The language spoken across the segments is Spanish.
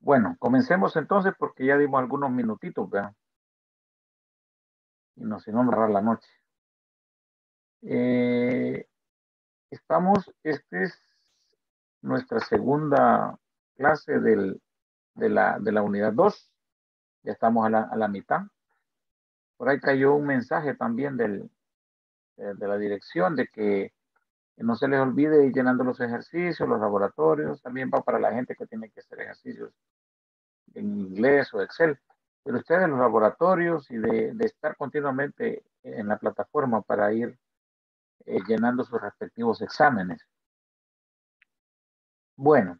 Bueno, comencemos entonces porque ya dimos algunos minutitos, ¿verdad? Y no, si la noche. Eh, estamos, este es nuestra segunda clase del, de, la, de la unidad 2. Ya estamos a la, a la mitad. Por ahí cayó un mensaje también del, de, la dirección de que no se les olvide ir llenando los ejercicios, los laboratorios. También va para la gente que tiene que hacer ejercicios en inglés o Excel. Pero ustedes los laboratorios y de, estar continuamente en la plataforma para ir eh, llenando sus respectivos exámenes. Bueno,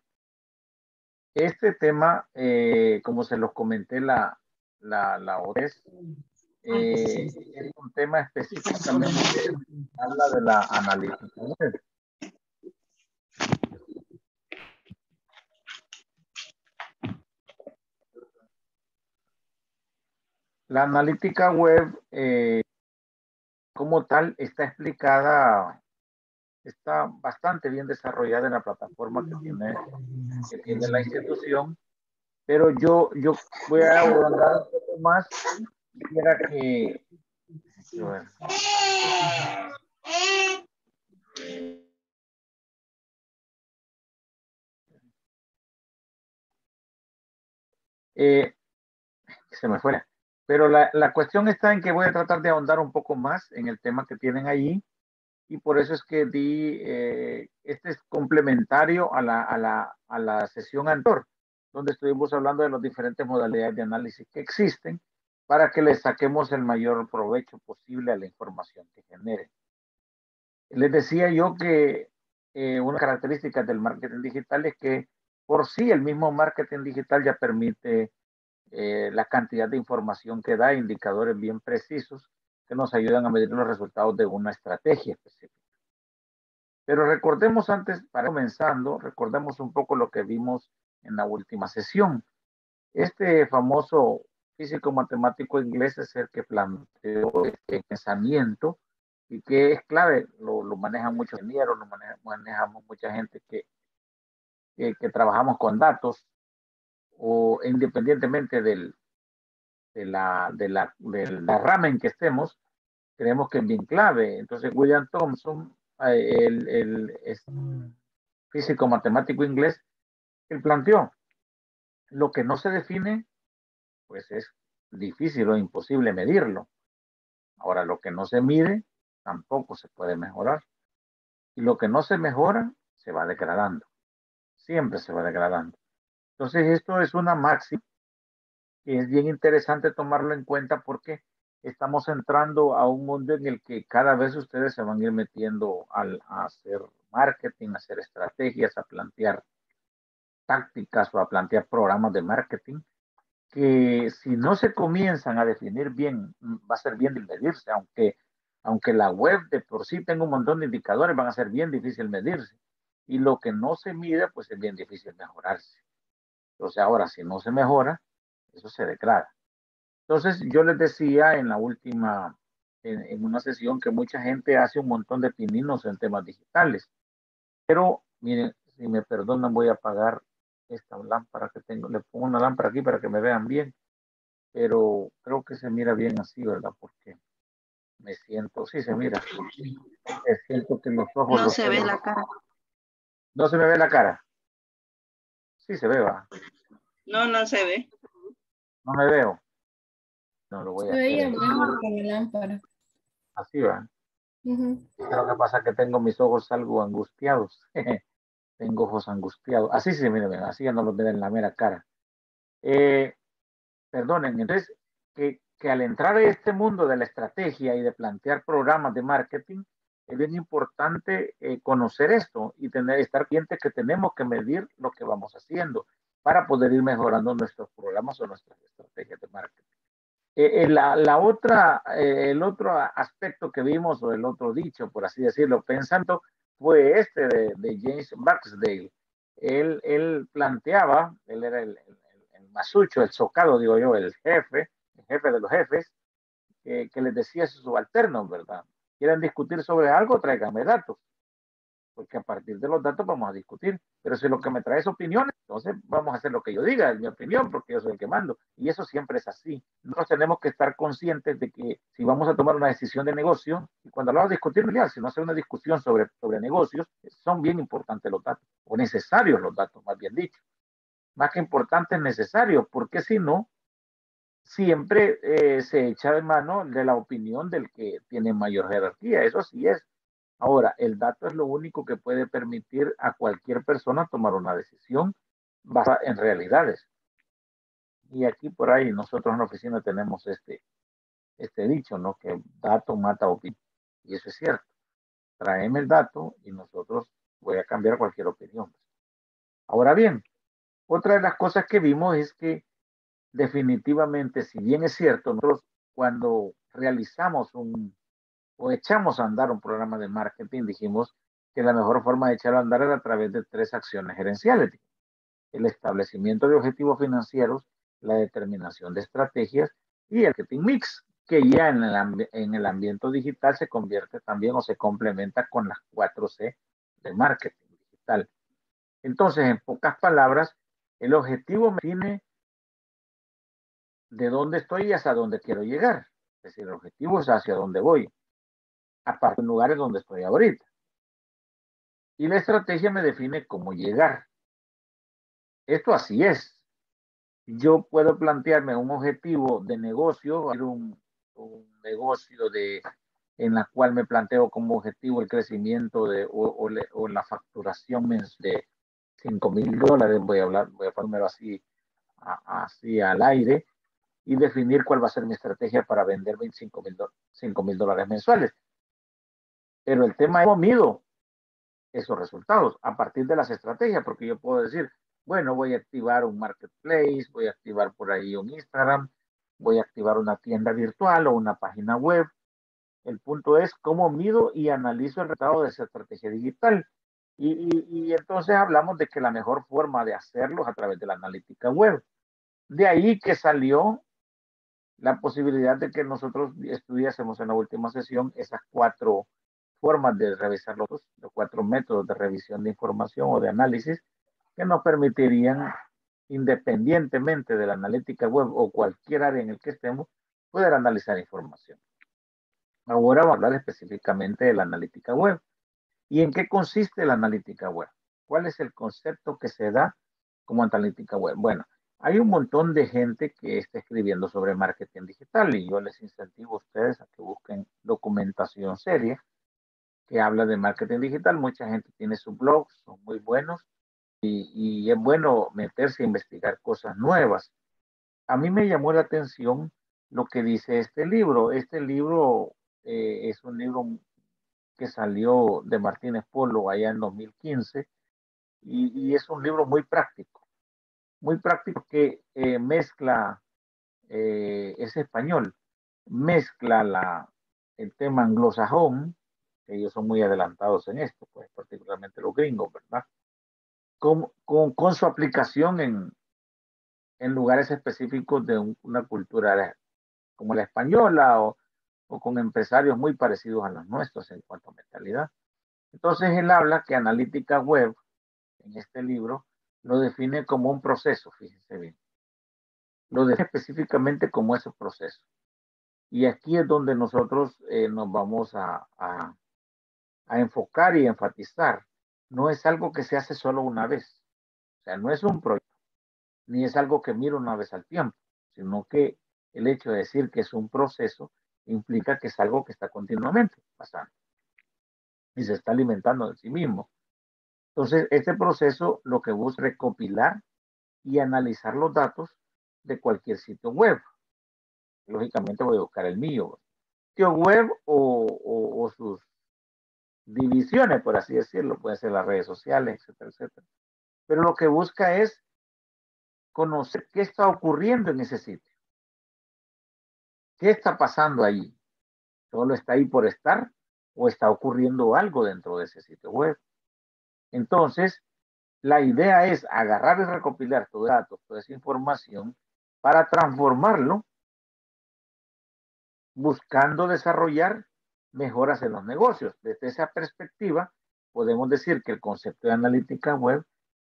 este tema, eh, como se los comenté la, la, la vez, eh, es un tema específicamente habla de la analítica web. La analítica web eh, como tal está explicada, está bastante bien desarrollada en la plataforma que tiene, que tiene la institución, pero yo, yo voy a abordar un poco más, quisiera que... Eh, se me fue. Pero la, la, cuestión está en que voy a tratar de ahondar un poco más en el tema que tienen ahí y por eso es que di, eh, este es complementario a la, a, la, a la sesión anterior, donde estuvimos hablando de las diferentes modalidades de análisis que existen para que le saquemos el mayor provecho posible a la información que genere. Les decía yo que eh, una característica del marketing digital es que por sí el mismo marketing digital ya permite eh, la cantidad de información que da, indicadores bien precisos que nos ayudan a medir los resultados de una estrategia específica. Pero recordemos antes, para comenzando, recordemos un poco lo que vimos en la última sesión. Este famoso físico matemático inglés es el que planteó este pensamiento y que es clave, lo, lo manejan muchos ingenieros, lo manejamos mucha gente que, que, que trabajamos con datos o independientemente del, de, la, de, la, de la rama en que estemos, creemos que es bien clave. Entonces, William Thompson, eh, el, el, físico matemático inglés, él planteó, lo que no se define, pues es difícil o imposible medirlo. Ahora, lo que no se mide, tampoco se puede mejorar. Y lo que no se mejora, se va degradando. Siempre se va degradando. Entonces, esto es una máxima que es bien interesante tomarlo en cuenta porque estamos entrando a un mundo en el que cada vez ustedes se van a ir metiendo al, a hacer marketing, a hacer estrategias, a plantear tácticas o a plantear programas de marketing que si no se comienzan a definir bien, va a ser bien de medirse, aunque, aunque la web de por sí tenga un montón de indicadores, van a ser bien difícil medirse. Y lo que no se mide, pues es bien difícil mejorarse. Entonces ahora, si no se mejora, eso se degrada. Entonces yo les decía en la última, en, una sesión, que mucha gente hace un montón de pininos en temas digitales. Pero miren, si me perdonan, voy a apagar esta lámpara que tengo. Le pongo una lámpara aquí para que me vean bien. Pero creo que se mira bien así, ¿verdad? Porque me siento, sí se mira. Me siento que los ojos. No se ve la cara. No se me ve la cara. Sí se ve, va. No, no se ve. No me veo. No lo voy a hacer. mejor con la lámpara. Así va. Lo que pasa es que tengo mis ojos algo angustiados. tengo ojos angustiados. Así sí, miren, así ya no los ven en la mera cara. Eh, perdonen, entonces, que, que al entrar a este mundo de la estrategia y de plantear programas de marketing, es bien importante eh, conocer esto y tener, estar clientes que tenemos que medir lo que vamos haciendo para poder ir mejorando nuestros programas o nuestras estrategias de marketing. Eh, eh la, la, otra, eh, el otro aspecto que vimos, o el otro dicho, por así decirlo, pensando, fue este de, James Barksdale. Él, él, planteaba, él era el, masucho, el socado, digo yo, el jefe, el jefe de los jefes, que les decía a sus subalternos, ¿verdad? quieren discutir sobre algo, tráiganme datos. Porque a partir de los datos vamos a discutir. Pero si lo que me trae es opiniones, entonces vamos a hacer lo que yo diga, es mi opinión, porque yo soy el que mando. Y eso siempre es así. Nosotros tenemos que estar conscientes de que si vamos a tomar una decisión de negocio, y cuando hablamos de discutir, si no hacer una discusión sobre, sobre negocios, son bien importantes los datos, o necesarios los datos, más bien dicho. Más que importantes, necesarios, porque si no, siempre eh, se echa de mano de la opinión del que tiene mayor jerarquía. Eso sí es. Ahora, el dato es lo único que puede permitir a cualquier persona tomar una decisión basada en realidades. Y aquí por ahí nosotros en la oficina tenemos este, este dicho, ¿no? Que dato mata opinión. Y eso es cierto. Traeme el dato y nosotros voy a cambiar cualquier opinión. Ahora bien, otra de las cosas que vimos es que definitivamente, si bien es cierto, nosotros cuando realizamos un, o echamos a andar un programa de marketing, dijimos que la mejor forma de echarlo a andar era a través de tres acciones gerenciales. El establecimiento de objetivos financieros, la determinación de estrategias y el marketing mix, que ya en el, en el ambiente digital se convierte también o se complementa con las 4C de marketing digital. Entonces, en pocas palabras, el objetivo me tiene de dónde estoy y hacia dónde quiero llegar. Es decir, el objetivo es hacia dónde voy aparte en lugares donde estoy ahorita. Y la estrategia me define cómo llegar. Esto así es. Yo puedo plantearme un objetivo de negocio, un, un negocio de, en la cual me planteo como objetivo el crecimiento de, o, o, la facturación de 5 mil dólares, voy a hablar, voy a ponerlo así, así al aire, y definir cuál va a ser mi estrategia para vender 25 mil dólares mensuales. Pero el tema es cómo mido esos resultados a partir de las estrategias, porque yo puedo decir, bueno, voy a activar un marketplace, voy a activar por ahí un Instagram, voy a activar una tienda virtual o una página web. El punto es cómo mido y analizo el resultado de esa estrategia digital. Y, y, y, entonces hablamos de que la mejor forma de hacerlo es a través de la analítica web. De ahí que salió la posibilidad de que nosotros estudiásemos en la última sesión esas cuatro formas de revisar los, los cuatro métodos de revisión de información o de análisis que nos permitirían, independientemente de la analítica web o cualquier área en el que estemos, poder analizar información. Ahora vamos a hablar específicamente de la analítica web. ¿Y en qué consiste la analítica web? ¿Cuál es el concepto que se da como analítica web? Bueno, hay un montón de gente que está escribiendo sobre marketing digital y yo les incentivo a ustedes a que busquen documentación seria que habla de marketing digital. Mucha gente tiene su blog, son muy buenos y, y, es bueno meterse a investigar cosas nuevas. A mí me llamó la atención lo que dice este libro. Este libro eh, es un libro que salió de Martínez Polo allá en 2015 y, y es un libro muy práctico, muy práctico que eh, mezcla, eh, es español, mezcla la, el tema anglosajón ellos son muy adelantados en esto, pues particularmente los gringos, ¿verdad? Con, con, con su aplicación en, en lugares específicos de un, una cultura como la española o, o con empresarios muy parecidos a los nuestros en cuanto a mentalidad. Entonces él habla que analítica web, en este libro, lo define como un proceso, fíjense bien. Lo define específicamente como ese proceso. Y aquí es donde nosotros eh, nos vamos a, a, a enfocar y enfatizar. No es algo que se hace solo una vez. O sea, no es un proyecto, ni es algo que miro una vez al tiempo, sino que el hecho de decir que es un proceso implica que es algo que está continuamente pasando y se está alimentando de sí mismo. Entonces, este proceso lo que busca es recopilar y analizar los datos de cualquier sitio web. Lógicamente voy a buscar el mío. Sitio web o, o, o sus divisiones, por así decirlo, pueden ser las redes sociales, etcétera, etcétera. Pero lo que busca es conocer qué está ocurriendo en ese sitio. ¿Qué está pasando allí? ¿Solo está ahí por estar o está ocurriendo algo dentro de ese sitio web? Entonces, la idea es agarrar y recopilar todo datos, toda esa información para transformarlo buscando desarrollar mejoras en los negocios. Desde esa perspectiva, podemos decir que el concepto de analítica web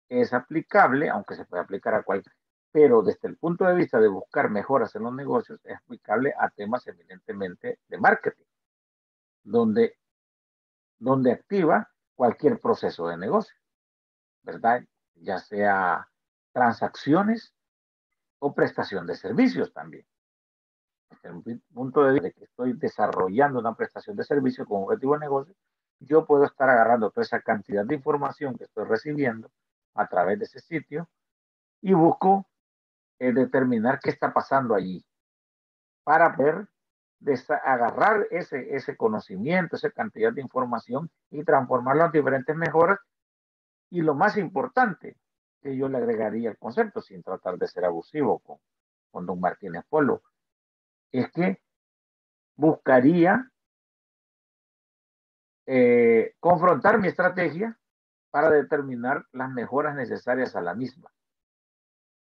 es aplicable, aunque se puede aplicar a cualquier, pero desde el punto de vista de buscar mejoras en los negocios, es aplicable a temas evidentemente de marketing, donde, donde activa cualquier proceso de negocio, ¿verdad? Ya sea transacciones o prestación de servicios también. Desde el punto de vista de que estoy desarrollando una prestación de servicio con objetivo de negocio, yo puedo estar agarrando toda esa cantidad de información que estoy recibiendo a través de ese sitio y busco eh, determinar qué está pasando allí para poder agarrar ese, ese conocimiento, esa cantidad de información y transformarlo en diferentes mejoras. Y lo más importante, que yo le agregaría el concepto, sin tratar de ser abusivo con, con don Martínez Polo, es que buscaría eh, confrontar mi estrategia para determinar las mejoras necesarias a la misma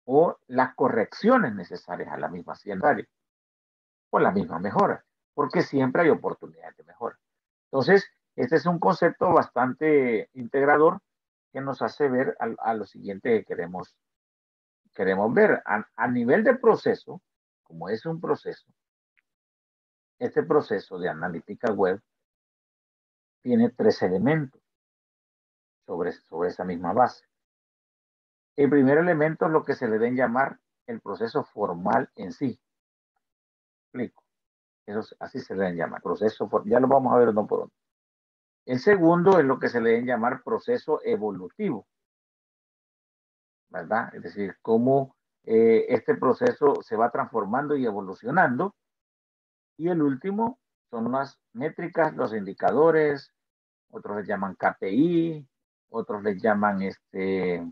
o las correcciones necesarias a la misma o la misma mejora, porque siempre hay oportunidades de mejora. Entonces, este es un concepto bastante integrador que nos hace ver a, lo siguiente que queremos, queremos ver. a nivel de proceso, como es un proceso, este proceso de analítica web tiene tres elementos sobre, sobre esa misma base. El primer elemento es lo que se le deben llamar el proceso formal en sí. Explico. Eso, así se le deben llamar. Proceso, ya lo vamos a ver uno por uno. El segundo es lo que se le deben llamar proceso evolutivo. ¿Verdad? Es decir, cómo eh, este proceso se va transformando y evolucionando. Y el último son las métricas, los indicadores, otros les llaman KPI, otros les llaman este,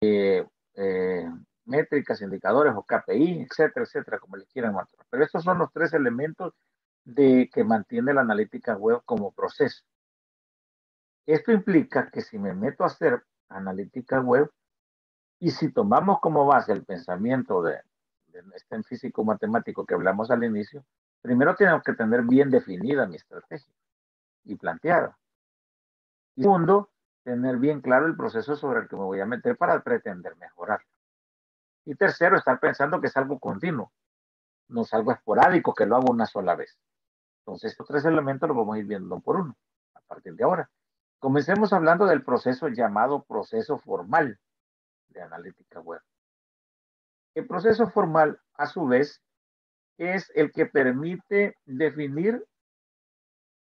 eh, eh, métricas, indicadores o KPI, etcétera, etcétera, como les quieran mostrar. Pero estos son los tres elementos de que mantiene la analítica web como proceso. Esto implica que si me meto a hacer analítica web y si tomamos como base el pensamiento de, este físico matemático que hablamos al inicio, primero tenemos que tener bien definida mi estrategia y planteada. Y segundo, tener bien claro el proceso sobre el que me voy a meter para pretender mejorar. Y tercero, estar pensando que es algo continuo, no es algo esporádico que lo hago una sola vez. Entonces, estos tres elementos los vamos a ir viendo por uno a partir de ahora. Comencemos hablando del proceso llamado proceso formal de analítica web. El proceso formal, a su vez, es el que permite definir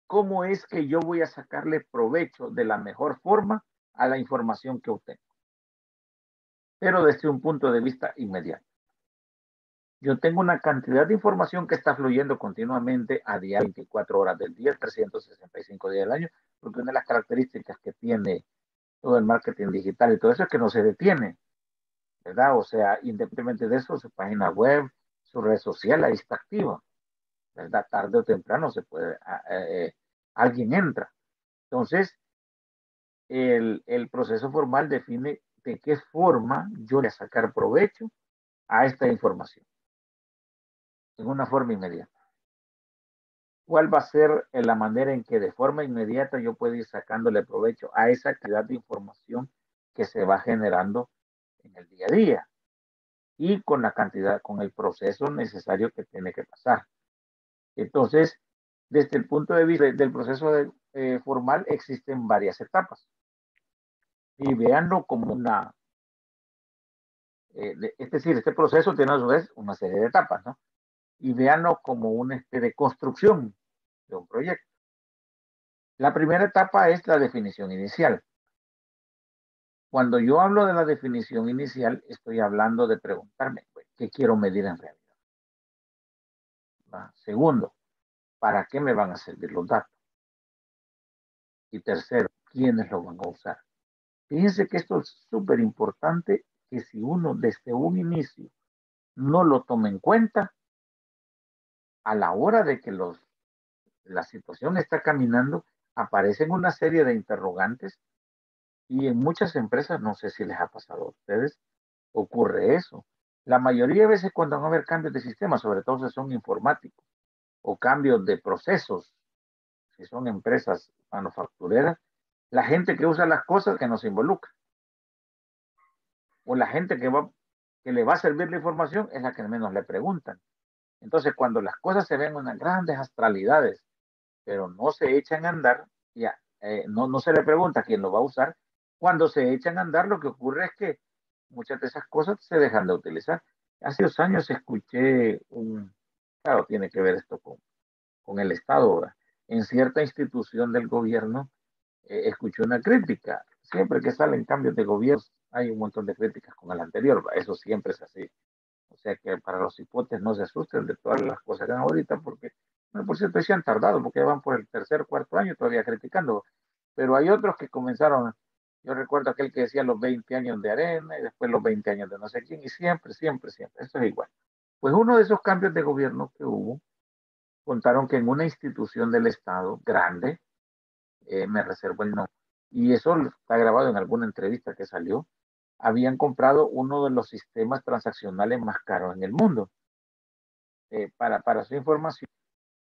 cómo es que yo voy a sacarle provecho de la mejor forma a la información que obtengo. Pero desde un punto de vista inmediato. Yo tengo una cantidad de información que está fluyendo continuamente a día 24 horas del día, 365 días del año, porque una de las características que tiene todo el marketing digital y todo eso es que no se detiene, ¿verdad? O sea, independientemente de eso, su página web, su red social, ahí está activa. ¿verdad? Tarde o temprano se puede, eh, alguien entra. Entonces, el, el, proceso formal define de qué forma yo voy a sacar provecho a esta información. En una forma inmediata. ¿Cuál va a ser la manera en que de forma inmediata yo puedo ir sacándole provecho a esa cantidad de información que se va generando en el día a día? Y con la cantidad, con el proceso necesario que tiene que pasar. Entonces, desde el punto de vista del proceso eh, formal, existen varias etapas. Y véanlo como una, eh, es decir, este proceso tiene a su vez una serie de etapas, ¿no? Y véanlo como una este, de construcción de un proyecto. La primera etapa es la definición inicial. Cuando yo hablo de la definición inicial, estoy hablando de preguntarme, ¿qué quiero medir en realidad? Segundo, ¿para qué me van a servir los datos? Y tercero, ¿quiénes los van a usar? Fíjense que esto es súper importante que si uno desde un inicio no lo toma en cuenta, a la hora de que los, la situación está caminando, aparecen una serie de interrogantes y en muchas empresas, no sé si les ha pasado a ustedes, ocurre eso. La mayoría de veces cuando van a haber cambios de sistema, sobre todo si son informáticos o cambios de procesos, si son empresas manufactureras, la gente que usa las cosas que no se involucra. O la gente que, va, que le va a servir la información es la que menos le preguntan. Entonces, cuando las cosas se ven unas grandes astralidades, pero no se echan a andar, ya, eh, no, se le pregunta quién lo va a usar, cuando se echan a andar lo que ocurre es que muchas de esas cosas se dejan de utilizar. Hace dos años escuché un, claro, tiene que ver esto con, con el Estado, en cierta institución del gobierno eh, escuché una crítica. Siempre que salen cambios de gobierno hay un montón de críticas con el anterior, eso siempre es así. O sea que para los hipotes no se asusten de todas las cosas que han ahorita, porque, por cierto, se han tardado, porque van por el tercer, cuarto año todavía criticando. Pero hay otros que comenzaron, yo recuerdo aquel que decía los 20 años de arena y después los 20 años de no sé quién, y siempre, siempre, siempre, eso es igual. Pues uno de esos cambios de gobierno que hubo, contaron que en una institución del Estado grande, eh, me reservo el nombre, y eso está grabado en alguna entrevista que salió, habían comprado uno de los sistemas transaccionales más caros en el mundo. Eh, para, para su información,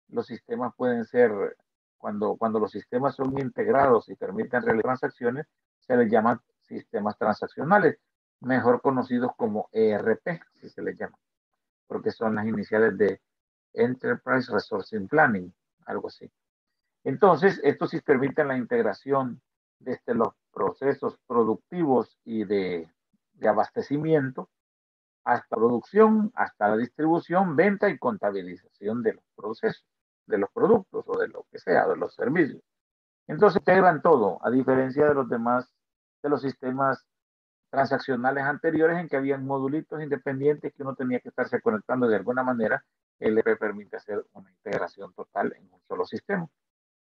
los sistemas pueden ser, cuando, cuando los sistemas son integrados y permiten realizar transacciones, se les llaman sistemas transaccionales, mejor conocidos como ERP, si se les llama, porque son las iniciales de Enterprise Resourcing Planning, algo así. Entonces, esto sí permite la integración desde los procesos productivos y de, abastecimiento hasta producción, hasta la distribución, venta y contabilización de los procesos, de los productos o de lo que sea, de los servicios. Entonces integran todo, a diferencia de los demás, de los sistemas transaccionales anteriores en que habían modulitos independientes que uno tenía que estarse conectando de alguna manera LP permite hacer una integración total en un solo sistema.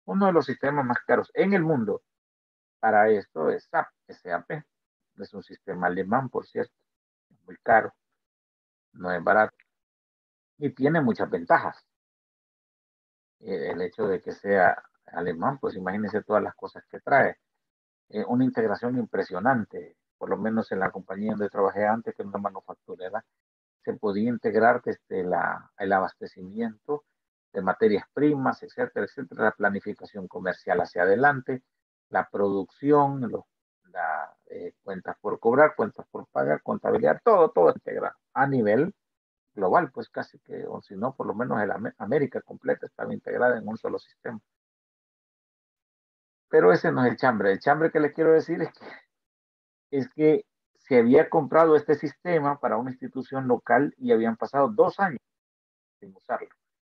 Uno de los sistemas más caros en el mundo para esto es SAP, SAP. Es un sistema alemán, por cierto. Muy caro. No es barato. Y tiene muchas ventajas. El hecho de que sea alemán, pues imagínense todas las cosas que trae. Eh, una integración impresionante, por lo menos en la compañía donde trabajé antes, que es una manufacturera, se podía integrar desde el abastecimiento de materias primas, etcétera, etcétera, la planificación comercial hacia adelante, la producción, los, la, eh, cuentas por cobrar, cuentas por pagar, contabilidad, todo, todo integrado a nivel global, pues casi que, o si no, por lo menos el América completa estaba integrada en un solo sistema. Pero ese no es el chambre. El chambre que le quiero decir es que, es que se había comprado este sistema para una institución local y habían pasado dos años sin usarlo.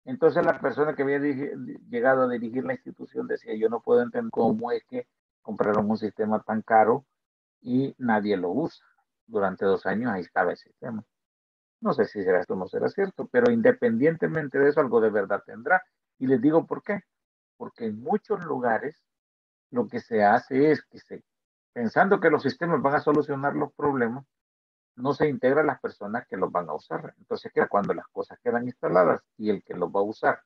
Entonces la persona que había llegado a dirigir la institución decía, yo no puedo entender cómo es que compraron un sistema tan caro y nadie lo usa. Durante dos años ahí estaba el sistema. No sé si será esto o no será cierto, pero independientemente de eso, algo de verdad tendrá. Y les digo por qué. Porque en muchos lugares lo que se hace es que se pensando que los sistemas van a solucionar los problemas, no se integran las personas que los van a usar. Entonces, cuando las cosas quedan instaladas y el que los va a usar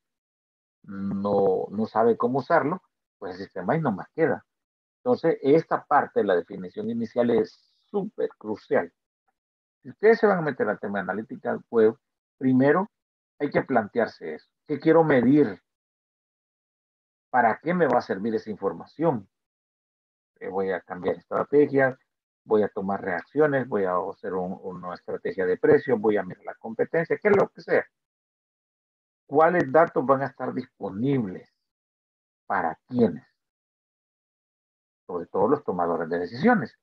no, no sabe cómo usarlo, pues el sistema ahí no más queda. Entonces, esta parte de la definición inicial es súper crucial. Si ustedes se van a meter al tema de analítica web, primero hay que plantearse eso. ¿Qué quiero medir? ¿Para qué me va a servir esa información? voy a cambiar estrategia, voy a tomar reacciones, voy a hacer una estrategia de precio, voy a mirar la competencia, qué es lo que sea. ¿Cuáles datos van a estar disponibles? ¿Para quiénes? Sobre todo los tomadores de decisiones.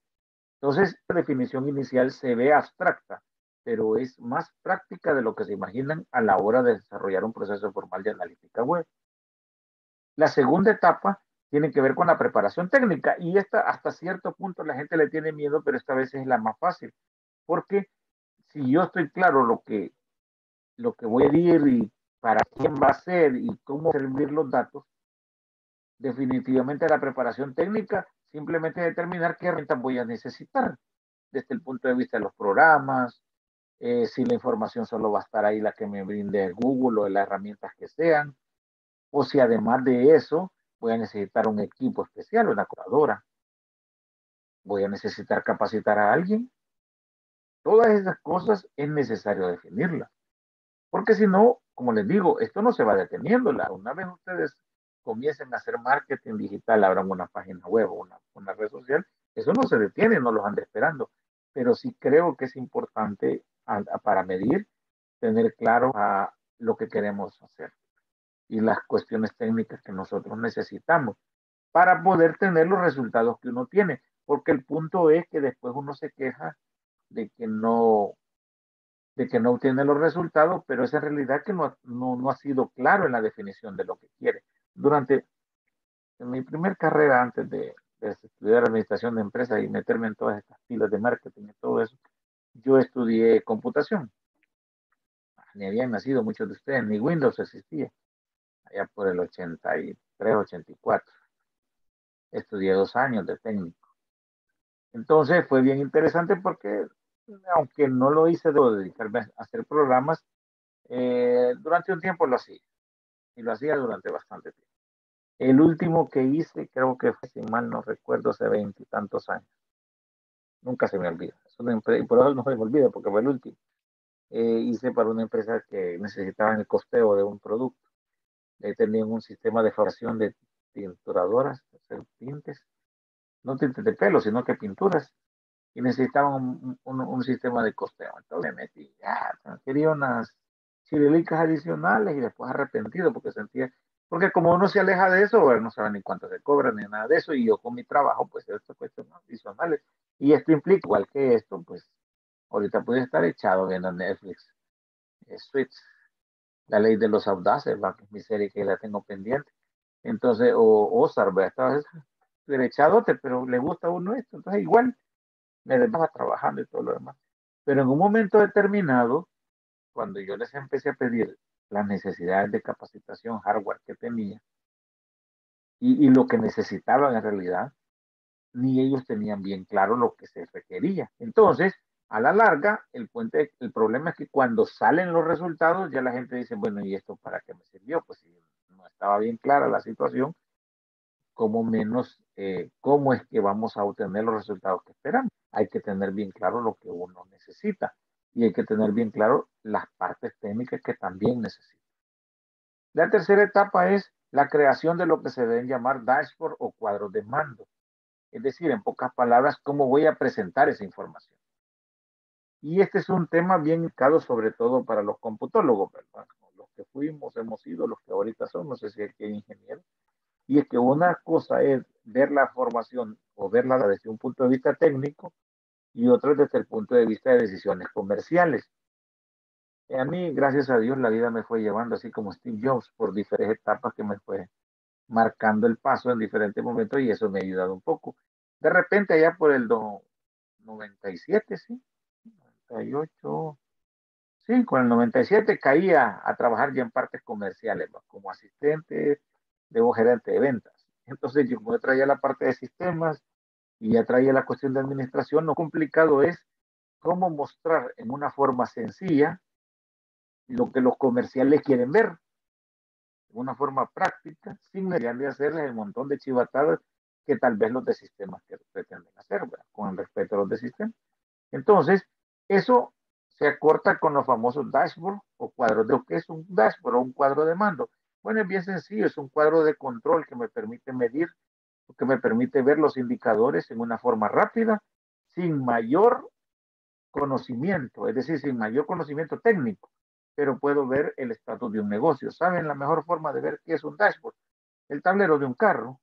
Entonces, la definición inicial se ve abstracta, pero es más práctica de lo que se imaginan a la hora de desarrollar un proceso formal de analítica web. La segunda etapa tiene que ver con la preparación técnica y esta hasta cierto punto la gente le tiene miedo, pero esta vez es la más fácil, porque si yo estoy claro lo que, lo que voy a decir y para quién va a ser y cómo servir los datos, definitivamente la preparación técnica simplemente determinar qué herramientas voy a necesitar desde el punto de vista de los programas, eh, si la información solo va a estar ahí la que me brinde Google o las herramientas que sean, o si además de eso voy a necesitar un equipo especial, una curadora, voy a necesitar capacitar a alguien. Todas esas cosas es necesario definirlas. Porque si no, como les digo, esto no se va deteniendo. Una vez ustedes comiencen a hacer marketing digital, abran una página web o una, red social, eso no se detiene, no los anda esperando. Pero sí creo que es importante para medir, tener claro lo que queremos hacer y las cuestiones técnicas que nosotros necesitamos para poder tener los resultados que uno tiene. Porque el punto es que después uno se queja de que no, de que no obtiene los resultados, pero es en realidad que no, no, no ha sido claro en la definición de lo que quiere. Durante mi primer carrera, antes de, de estudiar administración de empresas y meterme en todas estas filas de marketing y todo eso, yo estudié computación. Ni habían nacido muchos de ustedes, ni Windows existía, allá por el 83, 84. Estudié dos años de técnico. Entonces fue bien interesante porque, aunque no lo hice, de dedicarme a hacer programas, eh, durante un tiempo lo hacía. Y lo hacía durante bastante tiempo. El último que hice, creo que fue, si mal no recuerdo, hace veintitantos años. Nunca se me olvida. Y por eso no se me olvida, porque fue el último. Eh, hice para una empresa que necesitaba el costeo de un producto. Eh, tenían un sistema de formación de tinturadoras, hacer tintes, no tintes de pelo, sino que pinturas, y necesitaban un, un, un sistema de costeo. Entonces me metí, ya, quería unas chirilicas adicionales y después arrepentido porque sentía, porque como uno se aleja de eso, no sabe ni cuánto se cobra ni nada de eso, y yo con mi trabajo, pues esto cuestiones adicionales, y esto implica, igual que esto, pues ahorita puede estar echado viendo Netflix, eh, Switch, la ley de los audaces, ¿va? que es mi serie que la tengo pendiente, entonces, o Ozark, estaba derechadote, pero le gusta a uno esto, entonces igual me dejaba trabajando y todo lo demás. Pero en un momento determinado, cuando yo les empecé a pedir las necesidades de capacitación hardware que tenía y, y lo que necesitaban en realidad, ni ellos tenían bien claro lo que se requería. Entonces, a la larga, el puente, el problema es que cuando salen los resultados, ya la gente dice, bueno, ¿y esto para qué me sirvió? Pues si no estaba bien clara la situación, ¿cómo menos, eh, cómo es que vamos a obtener los resultados que esperamos? Hay que tener bien claro lo que uno necesita y hay que tener bien claro las partes técnicas que también necesita. La tercera etapa es la creación de lo que se deben llamar dashboard o cuadros de mando. Es decir, en pocas palabras, cómo voy a presentar esa información. Y este es un tema bien indicado sobre todo para los computólogos. Los que fuimos, hemos sido, los que ahorita no sé si hay que ingeniero. Y es que una cosa es ver la formación o verla desde un punto de vista técnico y otra desde el punto de vista de decisiones comerciales. A mí, gracias a Dios, la vida me fue llevando así como Steve Jobs por diferentes etapas que me fue marcando el paso en diferentes momentos y eso me ha ayudado un poco. De repente, allá por el 97, sí, 98, sí, con el 97 caía a trabajar ya en partes comerciales, como asistente de un gerente de ventas. Entonces yo como traía la parte de sistemas y ya traía la cuestión de administración, lo complicado es cómo mostrar en una forma sencilla lo que los comerciales quieren ver, de una forma práctica, sin necesidad de hacerles el montón de chivatadas que tal vez los de sistemas que pretenden hacer, ¿verdad? con el respeto a los de sistemas. Entonces, eso se acorta con los famosos dashboard o cuadros de que es un dashboard o un cuadro de mando. Bueno, es bien sencillo, es un cuadro de control que me permite medir, que me permite ver los indicadores en una forma rápida, sin mayor conocimiento, es decir, sin mayor conocimiento técnico, pero puedo ver el estatus de un negocio. ¿Saben la mejor forma de ver qué es un dashboard? El tablero de un carro.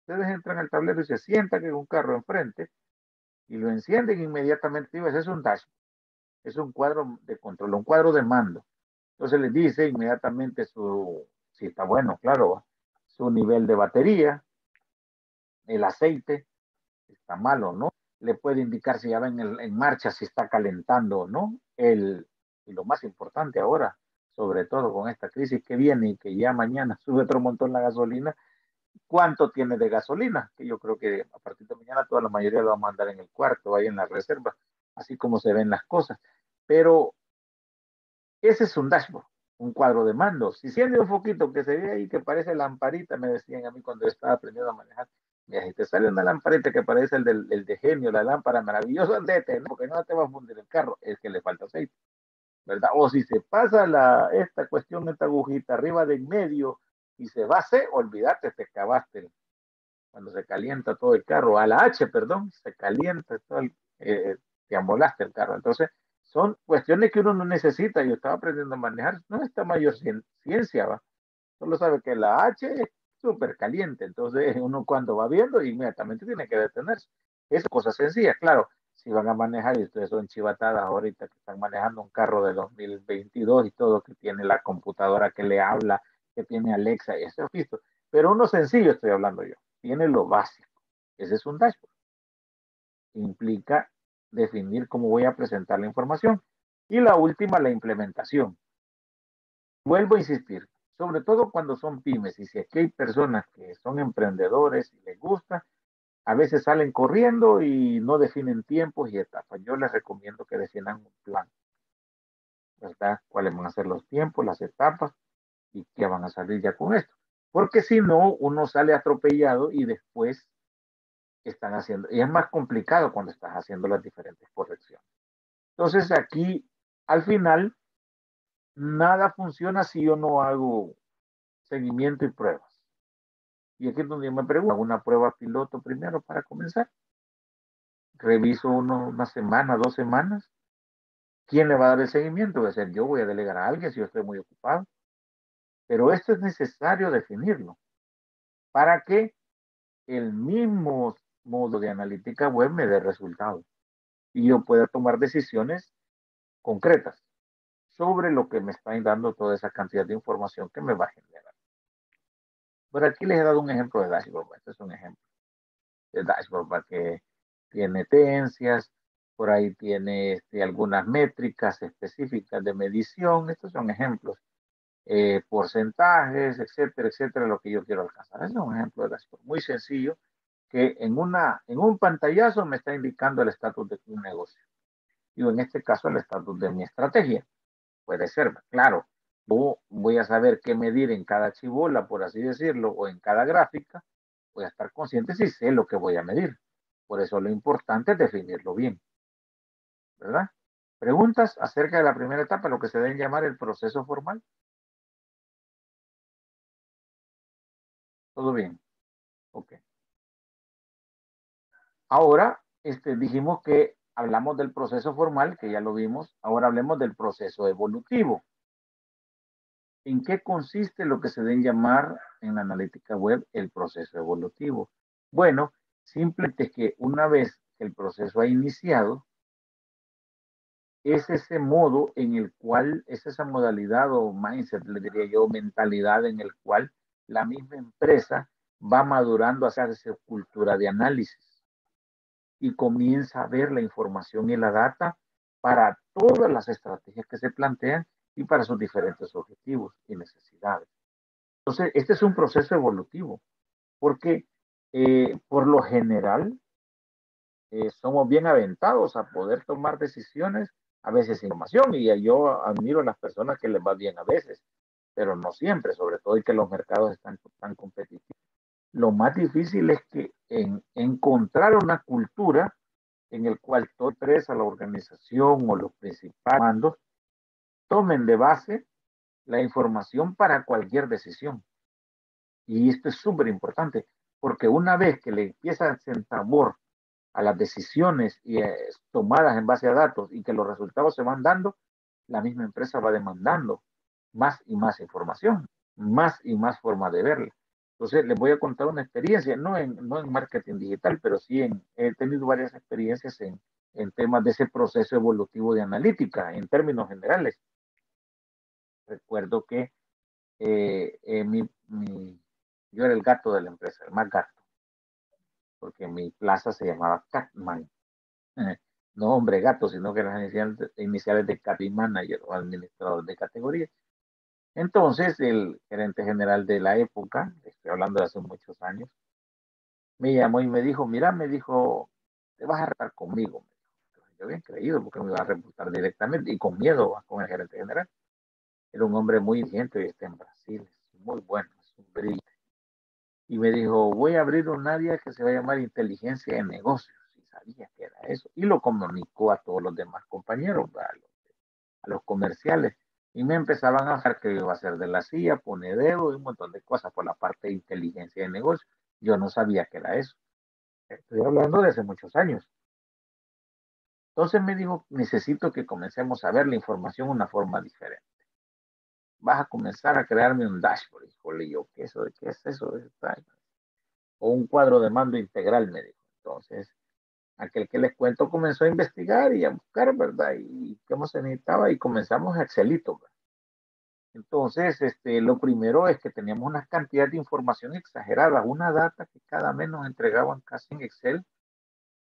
Ustedes entran al tablero y se sientan en un carro enfrente y lo encienden inmediatamente. Ese es un dashboard es un cuadro de control, un cuadro de mando. Entonces le dice inmediatamente su, si está bueno, claro, su nivel de batería, el aceite, está malo, ¿no? Le puede indicar si ya va en, en marcha, si está calentando o no. El, y lo más importante ahora, sobre todo con esta crisis que viene y que ya mañana sube otro montón la gasolina, cuánto tiene de gasolina, que yo creo que a partir de mañana toda la mayoría lo va a mandar en el cuarto, ahí en la reserva, así como se ven las cosas. Pero ese es un dashboard, un cuadro de mando. Si siente un foquito que se ve ahí que parece lamparita, me decían a mí cuando estaba aprendiendo a manejar, mira, si te sale una lamparita que parece el, del, el de genio, la lámpara maravillosa, andete, ¿no? porque no te va a fundir el carro, es que le falta aceite, ¿verdad? O si se pasa la, esta cuestión, esta agujita arriba de en medio y se va a olvídate, te acabaste cuando se calienta todo el carro, a la H, perdón, se calienta todo el, eh, te amolaste el carro. Entonces, son cuestiones que uno no necesita. Yo estaba aprendiendo a manejar, no está mayor ciencia, va. Solo sabe que la H es súper caliente, entonces uno cuando va viendo inmediatamente tiene que detenerse. Es cosa sencilla, claro, si van a manejar, y ustedes son chivatadas ahorita que están manejando un carro de 2022 y todo, que tiene la computadora que le habla, que tiene Alexa, y eso visto. Pero uno sencillo estoy hablando yo, tiene lo básico. Ese es un dashboard. Implica definir cómo voy a presentar la información. Y la última, la implementación. Vuelvo a insistir, sobre todo cuando son pymes y si aquí hay personas que son emprendedores y les gusta, a veces salen corriendo y no definen tiempos y etapas. Yo les recomiendo que definan un plan, ¿verdad? ¿Cuáles van a ser los tiempos, las etapas y qué van a salir ya con esto? Porque si no, uno sale atropellado y después están haciendo, y es más complicado cuando estás haciendo las diferentes correcciones. Entonces aquí, al final, nada funciona si yo no hago seguimiento y pruebas. Y aquí es donde yo me pregunto, ¿hago una prueba piloto primero para comenzar? Reviso uno, una semana, dos semanas. ¿Quién le va a dar el seguimiento? Va a ser yo, voy a delegar a alguien si yo estoy muy ocupado. Pero esto es necesario definirlo para que el mismo modo de analítica web me dé resultados y yo pueda tomar decisiones concretas sobre lo que me está dando toda esa cantidad de información que me va a generar. Por aquí les he dado un ejemplo de dashboard. Este es un ejemplo de dashboard que tiene tendencias, por ahí tiene este, algunas métricas específicas de medición. Estos son ejemplos. Eh, porcentajes, etcétera, etcétera, lo que yo quiero alcanzar. Este es un ejemplo de dashboard muy sencillo que en, una, en un pantallazo me está indicando el estatus de un negocio. Y en este caso el estatus de mi estrategia. Puede ser, claro, voy a saber qué medir en cada chivola, por así decirlo, o en cada gráfica. Voy a estar consciente si sé lo que voy a medir. Por eso lo importante es definirlo bien. ¿Verdad? Preguntas acerca de la primera etapa, lo que se debe llamar el proceso formal. ¿Todo bien? Ok. Ahora, este, dijimos que hablamos del proceso formal, que ya lo vimos, ahora hablemos del proceso evolutivo. ¿En qué consiste lo que se debe llamar en la analítica web el proceso evolutivo? Bueno, simplemente que una vez que el proceso ha iniciado, es ese modo en el cual, es esa modalidad o mindset, le diría yo, mentalidad en el cual la misma empresa va madurando hacia esa cultura de análisis y comienza a ver la información y la data para todas las estrategias que se plantean y para sus diferentes objetivos y necesidades. Entonces, este es un proceso evolutivo, porque eh, por lo general eh, somos bien aventados a poder tomar decisiones, a veces sin información, y yo admiro a las personas que les va bien a veces, pero no siempre, sobre todo y que los mercados están tan competitivos lo más difícil es que en, encontrar una cultura en el cual toda empresa, la organización o los principales mandos tomen de base la información para cualquier decisión. Y esto es súper importante, porque una vez que le empieza a sabor a las decisiones y, eh, tomadas en base a datos y que los resultados se van dando, la misma empresa va demandando más y más información, más y más forma de verla. Entonces, les voy a contar una experiencia, no en, no en marketing digital, pero sí en, he tenido varias experiencias en, en temas de ese proceso evolutivo de analítica, en términos generales. Recuerdo que eh, eh, mi, mi, yo era el gato de la empresa, el más gato, porque mi plaza se llamaba Catman. no hombre gato, sino que eran iniciales, iniciales de Cat Manager o administrador de categoría. Entonces, el gerente general de la época, estoy hablando de hace muchos años, me llamó y me dijo, mira, me dijo, te vas a retar conmigo. Yo había creído porque me iba a reportar directamente y con miedo con el gerente general. Era un hombre muy inteligente y está en Brasil, es muy bueno, es un brillante. Y me dijo, voy a abrir un área que se va a llamar inteligencia de negocios. Y sabía que era eso. Y lo comunicó a todos los demás compañeros, a los, a los comerciales Y me empezaban a hacer que iba a hacer de la silla, pone dedo y un montón de cosas por la parte de inteligencia de negocio. Yo no sabía que era eso. Estoy hablando de hace muchos años. Entonces me dijo, necesito que comencemos a ver la información de una forma diferente. Vas a comenzar a crearme un dashboard. Híjole, yo, ¿qué, eso, ¿qué es eso? O un cuadro de mando integral, me dijo. Entonces, aquel que les cuento comenzó a investigar y a buscar, ¿verdad? Y cómo se necesitaba y comenzamos a Excelito. ¿verdad? Entonces, este, lo primero es que teníamos una cantidad de información exagerada, una data que cada mes nos entregaban casi en Excel,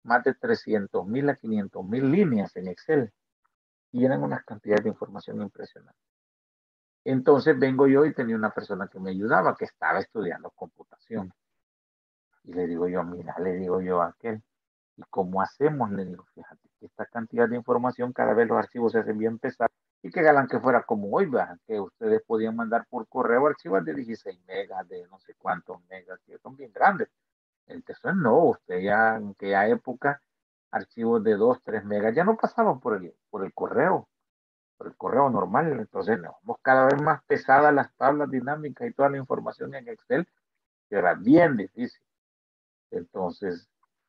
más de 300 mil a 500 mil líneas en Excel. Y eran unas cantidades de información impresionantes. Entonces vengo yo y tenía una persona que me ayudaba, que estaba estudiando computación. Y le digo yo, mira, le digo yo a aquel, ¿y cómo hacemos? Le digo, fíjate, esta cantidad de información, cada vez los archivos se hacen bien pesados y que galan que fuera como hoy, ¿verdad? que ustedes podían mandar por correo archivos de 16 megas, de no sé cuántos megas, que son bien grandes. Entonces, no, usted ya en aquella época, archivos de 2, 3 megas ya no pasaban por el, por el correo, por el correo normal. Entonces, no, vamos cada vez más pesadas las tablas dinámicas y toda la información en Excel, que era bien difícil. Entonces,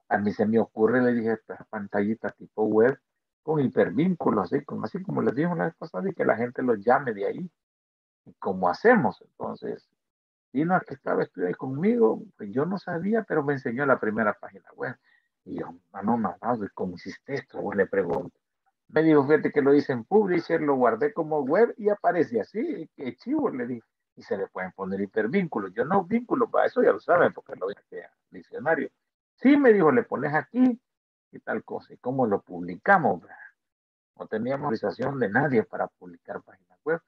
a mí se me ocurre, le dije, esta pantallita tipo web, con hipervínculos, así como, así como les dije una vez pasada, y que la gente los llame de ahí. ¿Y cómo hacemos? Entonces, vino a que estaba estudiando conmigo, pues yo no sabía, pero me enseñó la primera página web. Y yo, mano, mamá, ¿cómo hiciste esto? Vos le pregunto. Me dijo, fíjate que lo hice en Publisher, lo guardé como web y aparece así, qué chivo, le dije. Y se le pueden poner hipervínculos. Yo no vínculos, para eso ya lo saben, porque lo dije al diccionario. Sí, me dijo, le pones aquí y tal cosa. ¿Y cómo lo publicamos? No teníamos autorización de nadie para publicar páginas web.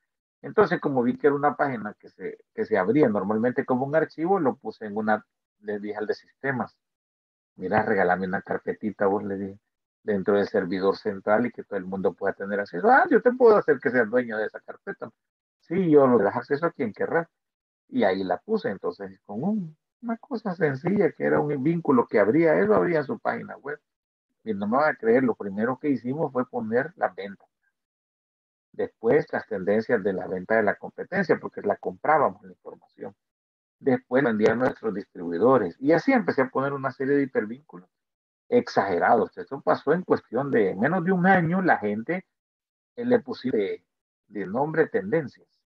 Entonces, como vi que era una página que se, que se abría normalmente como un archivo, lo puse en una, le dije al de sistemas, mira, regálame una carpetita, vos le dije, dentro del servidor central y que todo el mundo pueda tener acceso. Ah, yo te puedo hacer que sea dueño de esa carpeta. Sí, yo lo dejo acceso a quien querrá. Y ahí la puse, entonces, con un, una cosa sencilla que era un vínculo que abría, eso abría su página web. Y no me van a creer, lo primero que hicimos fue poner la venta. Después las tendencias de la venta de la competencia, porque la comprábamos la información. Después vendían nuestros distribuidores. Y así empecé a poner una serie de hipervínculos exagerados. Esto pasó en cuestión de menos de un año, la gente eh, le pusieron de, de nombre tendencias.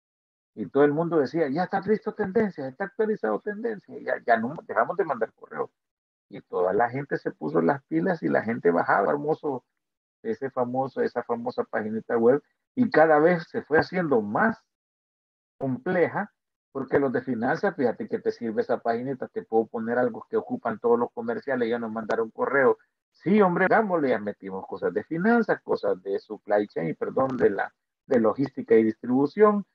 Y todo el mundo decía, ya está listo tendencia, está actualizado tendencia, ya, ya no dejamos de mandar correos. Y toda la gente se puso las pilas y la gente bajaba hermoso ese famoso, esa famosa paginita web y cada vez se fue haciendo más compleja porque los de finanzas, fíjate que te sirve esa paginita, te puedo poner algo que ocupan todos los comerciales, ya nos mandaron correo. Sí, hombre, hagámosle, ya metimos cosas de finanzas, cosas de supply chain, perdón, de la de logística y distribución,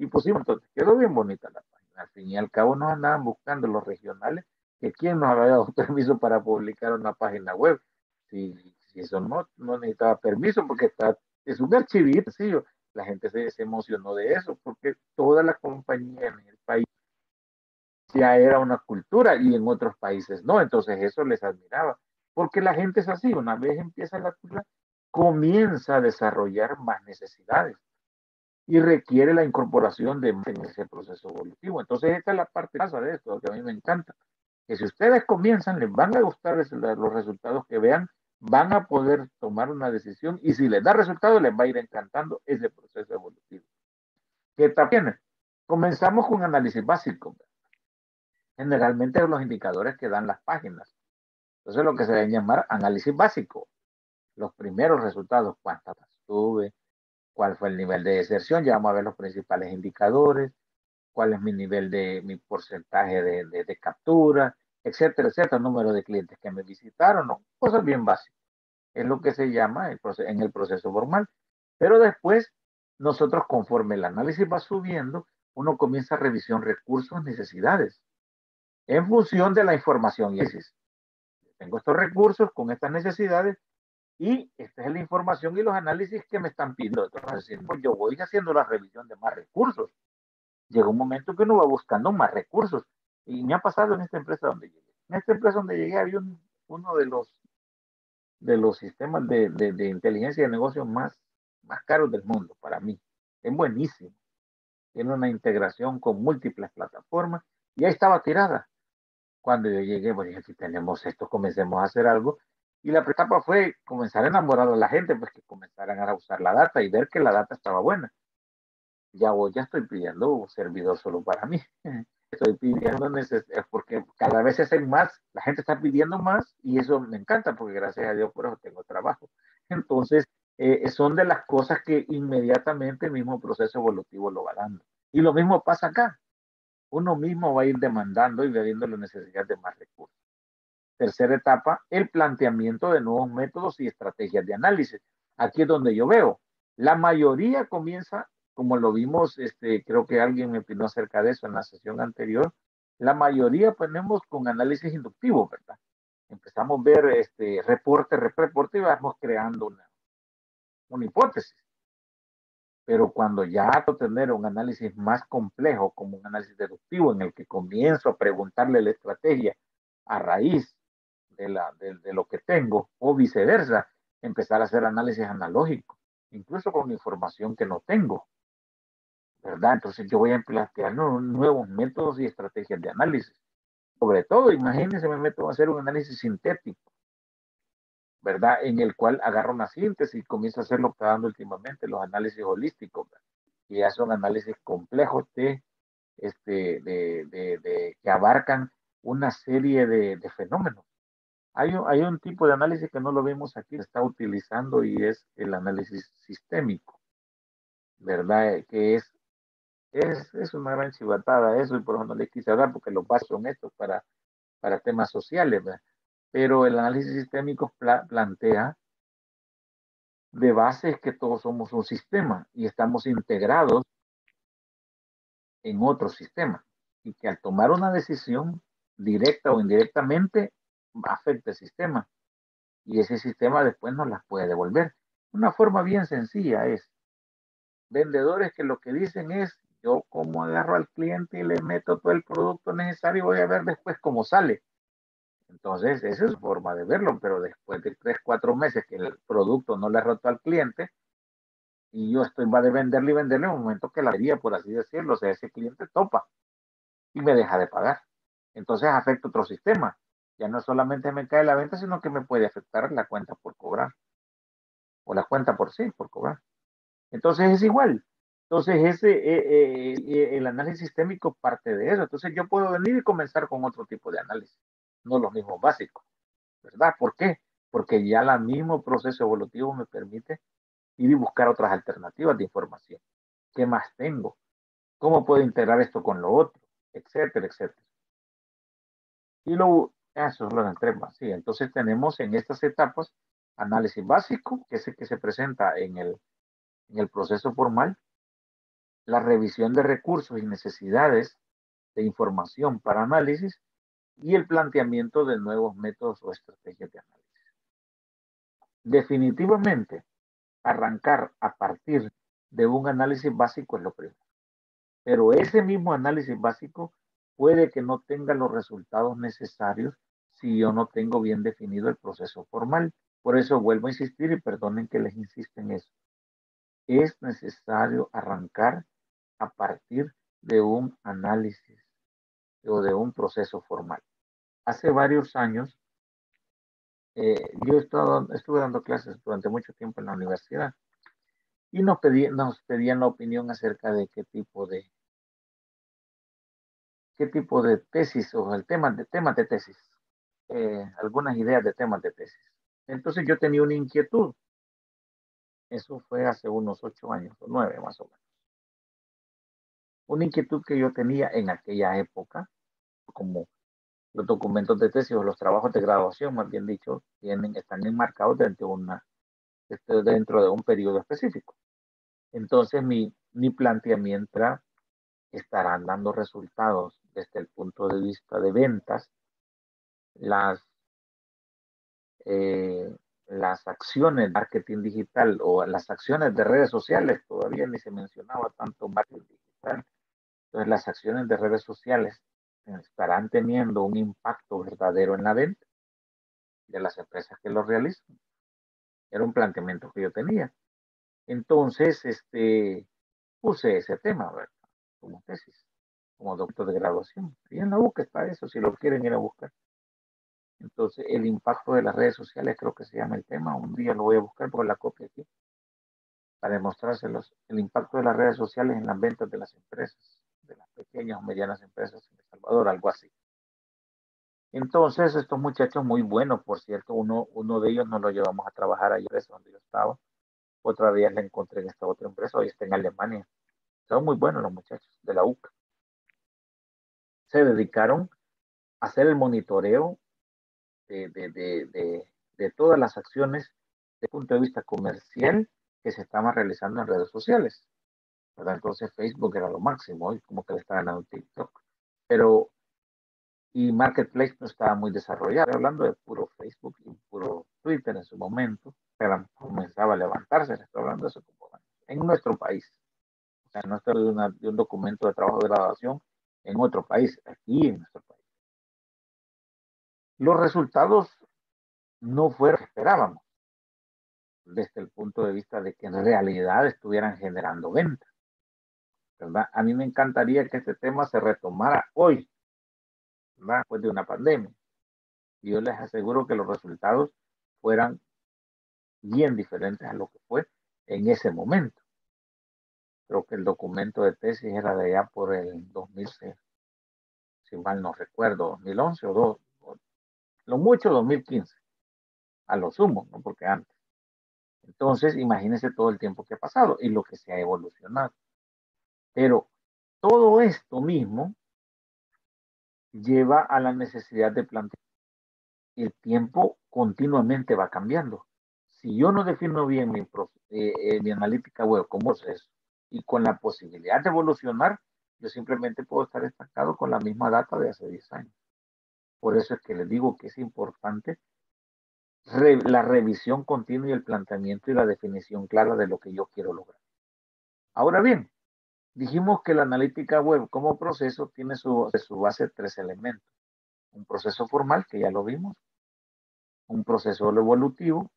y pusimos, entonces quedó bien bonita la página. Al fin y al cabo nos andaban buscando los regionales, que quién nos había dado permiso para publicar una página web. Si, si eso no, no necesitaba permiso, porque está, es un archivito, sí, la gente se, se emocionó de eso, porque toda la compañía en el país ya era una cultura y en otros países no, entonces eso les admiraba, porque la gente es así, una vez empieza la cultura, comienza a desarrollar más necesidades y requiere la incorporación de en ese proceso evolutivo. Entonces, esta es la parte de esto, que a mí me encanta. Que si ustedes comienzan, les van a gustar los resultados que vean, van a poder tomar una decisión y si les da resultado, les va a ir encantando ese proceso evolutivo. ¿Qué también? Comenzamos con análisis básico. Generalmente los indicadores que dan las páginas. Entonces, lo que se debe llamar análisis básico. Los primeros resultados, cuántas tuve, cuál fue el nivel de deserción, ya vamos a ver los principales indicadores, cuál es mi nivel de mi porcentaje de, de, de captura, etcétera, etcétera, número de clientes que me visitaron, ¿no? cosas bien básicas. Es lo que se llama el en el proceso formal. Pero después, nosotros conforme el análisis va subiendo, uno comienza revisión recursos, necesidades, en función de la información. Y dices, tengo estos recursos con estas necesidades, y esta es la información y los análisis que me están pidiendo. Entonces, pues yo voy haciendo la revisión de más recursos. Llega un momento que uno va buscando más recursos. Y me ha pasado en esta empresa donde llegué. En esta empresa donde llegué había un, uno de los, de los sistemas de, de, de, inteligencia de negocios más, más caros del mundo para mí. Es buenísimo. Tiene una integración con múltiples plataformas y ahí estaba tirada. Cuando yo llegué, pues dije, si tenemos esto, comencemos a hacer algo. Y la etapa fue comenzar a enamorar a la gente, pues que comenzaran a usar la data y ver que la data estaba buena. Ya voy, ya estoy pidiendo un servidor solo para mí. Estoy pidiendo, porque cada vez se hacen más, la gente está pidiendo más y eso me encanta porque gracias a Dios por eso tengo trabajo. Entonces, eh, son de las cosas que inmediatamente el mismo proceso evolutivo lo va dando. Y lo mismo pasa acá. Uno mismo va a ir demandando y viendo la necesidad de más recursos. Tercera etapa, el planteamiento de nuevos métodos y estrategias de análisis. Aquí es donde yo veo, la mayoría comienza, como lo vimos, este, creo que alguien me opinó acerca de eso en la sesión anterior, la mayoría ponemos con análisis inductivo, ¿verdad? Empezamos a ver este reporte, reporte y vamos creando una, una hipótesis. Pero cuando ya a tener un análisis más complejo, como un análisis deductivo, en el que comienzo a preguntarle la estrategia a raíz de, la, de, lo que tengo, o viceversa, empezar a hacer análisis analógico, incluso con información que no tengo. ¿Verdad? Entonces yo voy a plantear nuevos métodos y estrategias de análisis. Sobre todo, imagínense, me meto a hacer un análisis sintético ¿verdad? En el cual agarra una síntesis y comienza a hacer lo que está dando últimamente, los análisis holísticos, que ya son análisis complejos de, este, de, de, que abarcan una serie de, fenómenos. Hay hay un tipo de análisis que no lo vemos aquí, se está utilizando y es el análisis sistémico, ¿verdad? Que es, es, es una gran chivatada eso y por eso no le quise hablar porque los basos son estos para, para temas sociales, ¿verdad? pero el análisis sistémico plantea de base que todos somos un sistema y estamos integrados en otro sistema y que al tomar una decisión directa o indirectamente afecta el sistema y ese sistema después nos las puede devolver. Una forma bien sencilla es vendedores que lo que dicen es yo como agarro al cliente y le meto todo el producto necesario voy a ver después cómo sale. Entonces, esa es forma de verlo, pero después de tres, cuatro meses que el producto no le ha roto al cliente y yo estoy va de venderle y venderle en un momento que la haría, por así decirlo, o sea, ese cliente topa y me deja de pagar. Entonces afecta otro sistema. Ya no solamente me cae la venta, sino que me puede afectar la cuenta por cobrar. O la cuenta por sí, por cobrar. Entonces es igual. Entonces ese, eh, eh, el análisis sistémico parte de eso. Entonces yo puedo venir y comenzar con otro tipo de análisis no los mismos básicos, ¿verdad? ¿Por qué? Porque ya el mismo proceso evolutivo me permite ir y buscar otras alternativas de información. ¿Qué más tengo? ¿Cómo puedo integrar esto con lo otro? Etcétera, etcétera. Y lo, eso es lo de más. Sí, entonces tenemos en estas etapas análisis básico, que es el que se presenta en el, en el proceso formal, la revisión de recursos y necesidades de información para análisis y el planteamiento de nuevos métodos o estrategias de análisis. Definitivamente, arrancar a partir de un análisis básico es lo primero. Pero ese mismo análisis básico puede que no tenga los resultados necesarios si yo no tengo bien definido el proceso formal. Por eso vuelvo a insistir y perdonen que les insiste en eso. Es necesario arrancar a partir de un análisis o de un proceso formal hace varios años, eh, yo estuve dando clases durante mucho tiempo en la universidad y nos, pedían, nos pedían la opinión acerca de qué tipo de qué tipo de tesis o el tema de temas de tesis, eh, algunas ideas de temas de tesis. Entonces yo tenía una inquietud. Eso fue hace unos ocho años o nueve más o menos. Una inquietud que yo tenía en aquella época, como los documentos de tesis o los trabajos de graduación, más bien dicho, tienen, están enmarcados dentro de, una, este, dentro de un periodo específico. Entonces, mi, mi planteamiento estarán dando resultados desde el punto de vista de ventas, las, eh, las acciones de marketing digital o las acciones de redes sociales, todavía ni se mencionaba tanto marketing digital. Entonces, las acciones de redes sociales estarán teniendo un impacto verdadero en la venta de las empresas que lo realizan. Era un planteamiento que yo tenía. Entonces, este, puse ese tema, ¿verdad? Como tesis, como doctor de graduación. Y en la UCA está eso, si lo quieren ir a buscar. Entonces, el impacto de las redes sociales, creo que se llama el tema. Un día lo voy a buscar por la copia aquí, para demostrárselos. El impacto de las redes sociales en las ventas de las empresas, de las pequeñas o medianas empresas en El Salvador, algo así. Entonces, estos muchachos muy buenos, por cierto, uno, uno de ellos nos lo llevamos a trabajar ahí, donde yo estaba. Otra vez le encontré en esta otra empresa, hoy está en Alemania. Son muy buenos los muchachos de la UCA. Se dedicaron a hacer el monitoreo de, de, de, de todas las acciones desde el punto de vista comercial que se estaban realizando en redes sociales. ¿verdad? Entonces Facebook era lo máximo, y como que le está ganando TikTok. Pero y Marketplace no estaba muy desarrollado, hablando de puro Facebook y puro Twitter en su momento, pero comenzaba a levantarse, estoy hablando de eso en nuestro país. O sea, no estoy de, una, de un documento de trabajo de graduación en otro país, aquí en nuestro país. Los resultados no fueron que esperábamos, desde el punto de vista de que en realidad estuvieran generando ventas. ¿verdad? A mí me encantaría que este tema se retomara hoy, después de una pandemia. Y yo les aseguro que los resultados fueran bien diferentes a lo que fue en ese momento. Creo que el documento de tesis era de allá por el 2006, si mal no recuerdo, 2011 o 2, lo mucho 2015, a lo sumo, ¿no? porque antes. Entonces, imagínense todo el tiempo que ha pasado y lo que se ha evolucionado. Pero todo esto mismo lleva a la necesidad de plantear. El tiempo continuamente va cambiando. Si yo no defino bien mi, eh, eh, mi analítica web como proceso y con la posibilidad de evolucionar, yo simplemente puedo estar estancado con la misma data de hace 10 años. Por eso es que les digo que es importante la revisión continua y el planteamiento y la definición clara de lo que yo quiero lograr. Ahora bien, Dijimos que la analítica web como proceso tiene su, su base tres elementos. Un proceso formal, que ya lo vimos, un proceso evolutivo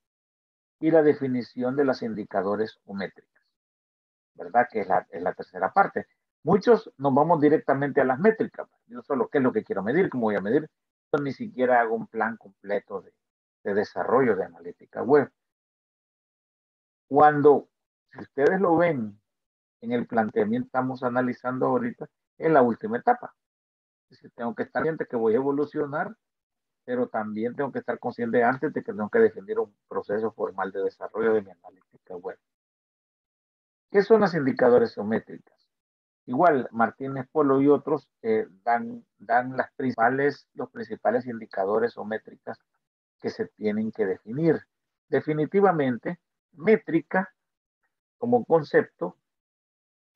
y la definición de los indicadores o métricas, ¿verdad? Que es la, es la tercera parte. Muchos nos vamos directamente a las métricas. Yo solo qué es lo que quiero medir, cómo voy a medir. Ni siquiera hago un plan completo de, de desarrollo de analítica web. Cuando, si ustedes lo ven en el planteamiento estamos analizando ahorita en la última etapa. Es tengo que estar consciente que voy a evolucionar, pero también tengo que estar consciente antes de que tengo que definir un proceso formal de desarrollo de mi analítica web. ¿Qué son las indicadores geométricas? Igual, Martínez Polo y otros eh, dan, dan las principales, los principales indicadores o métricas que se tienen que definir. Definitivamente, métrica como concepto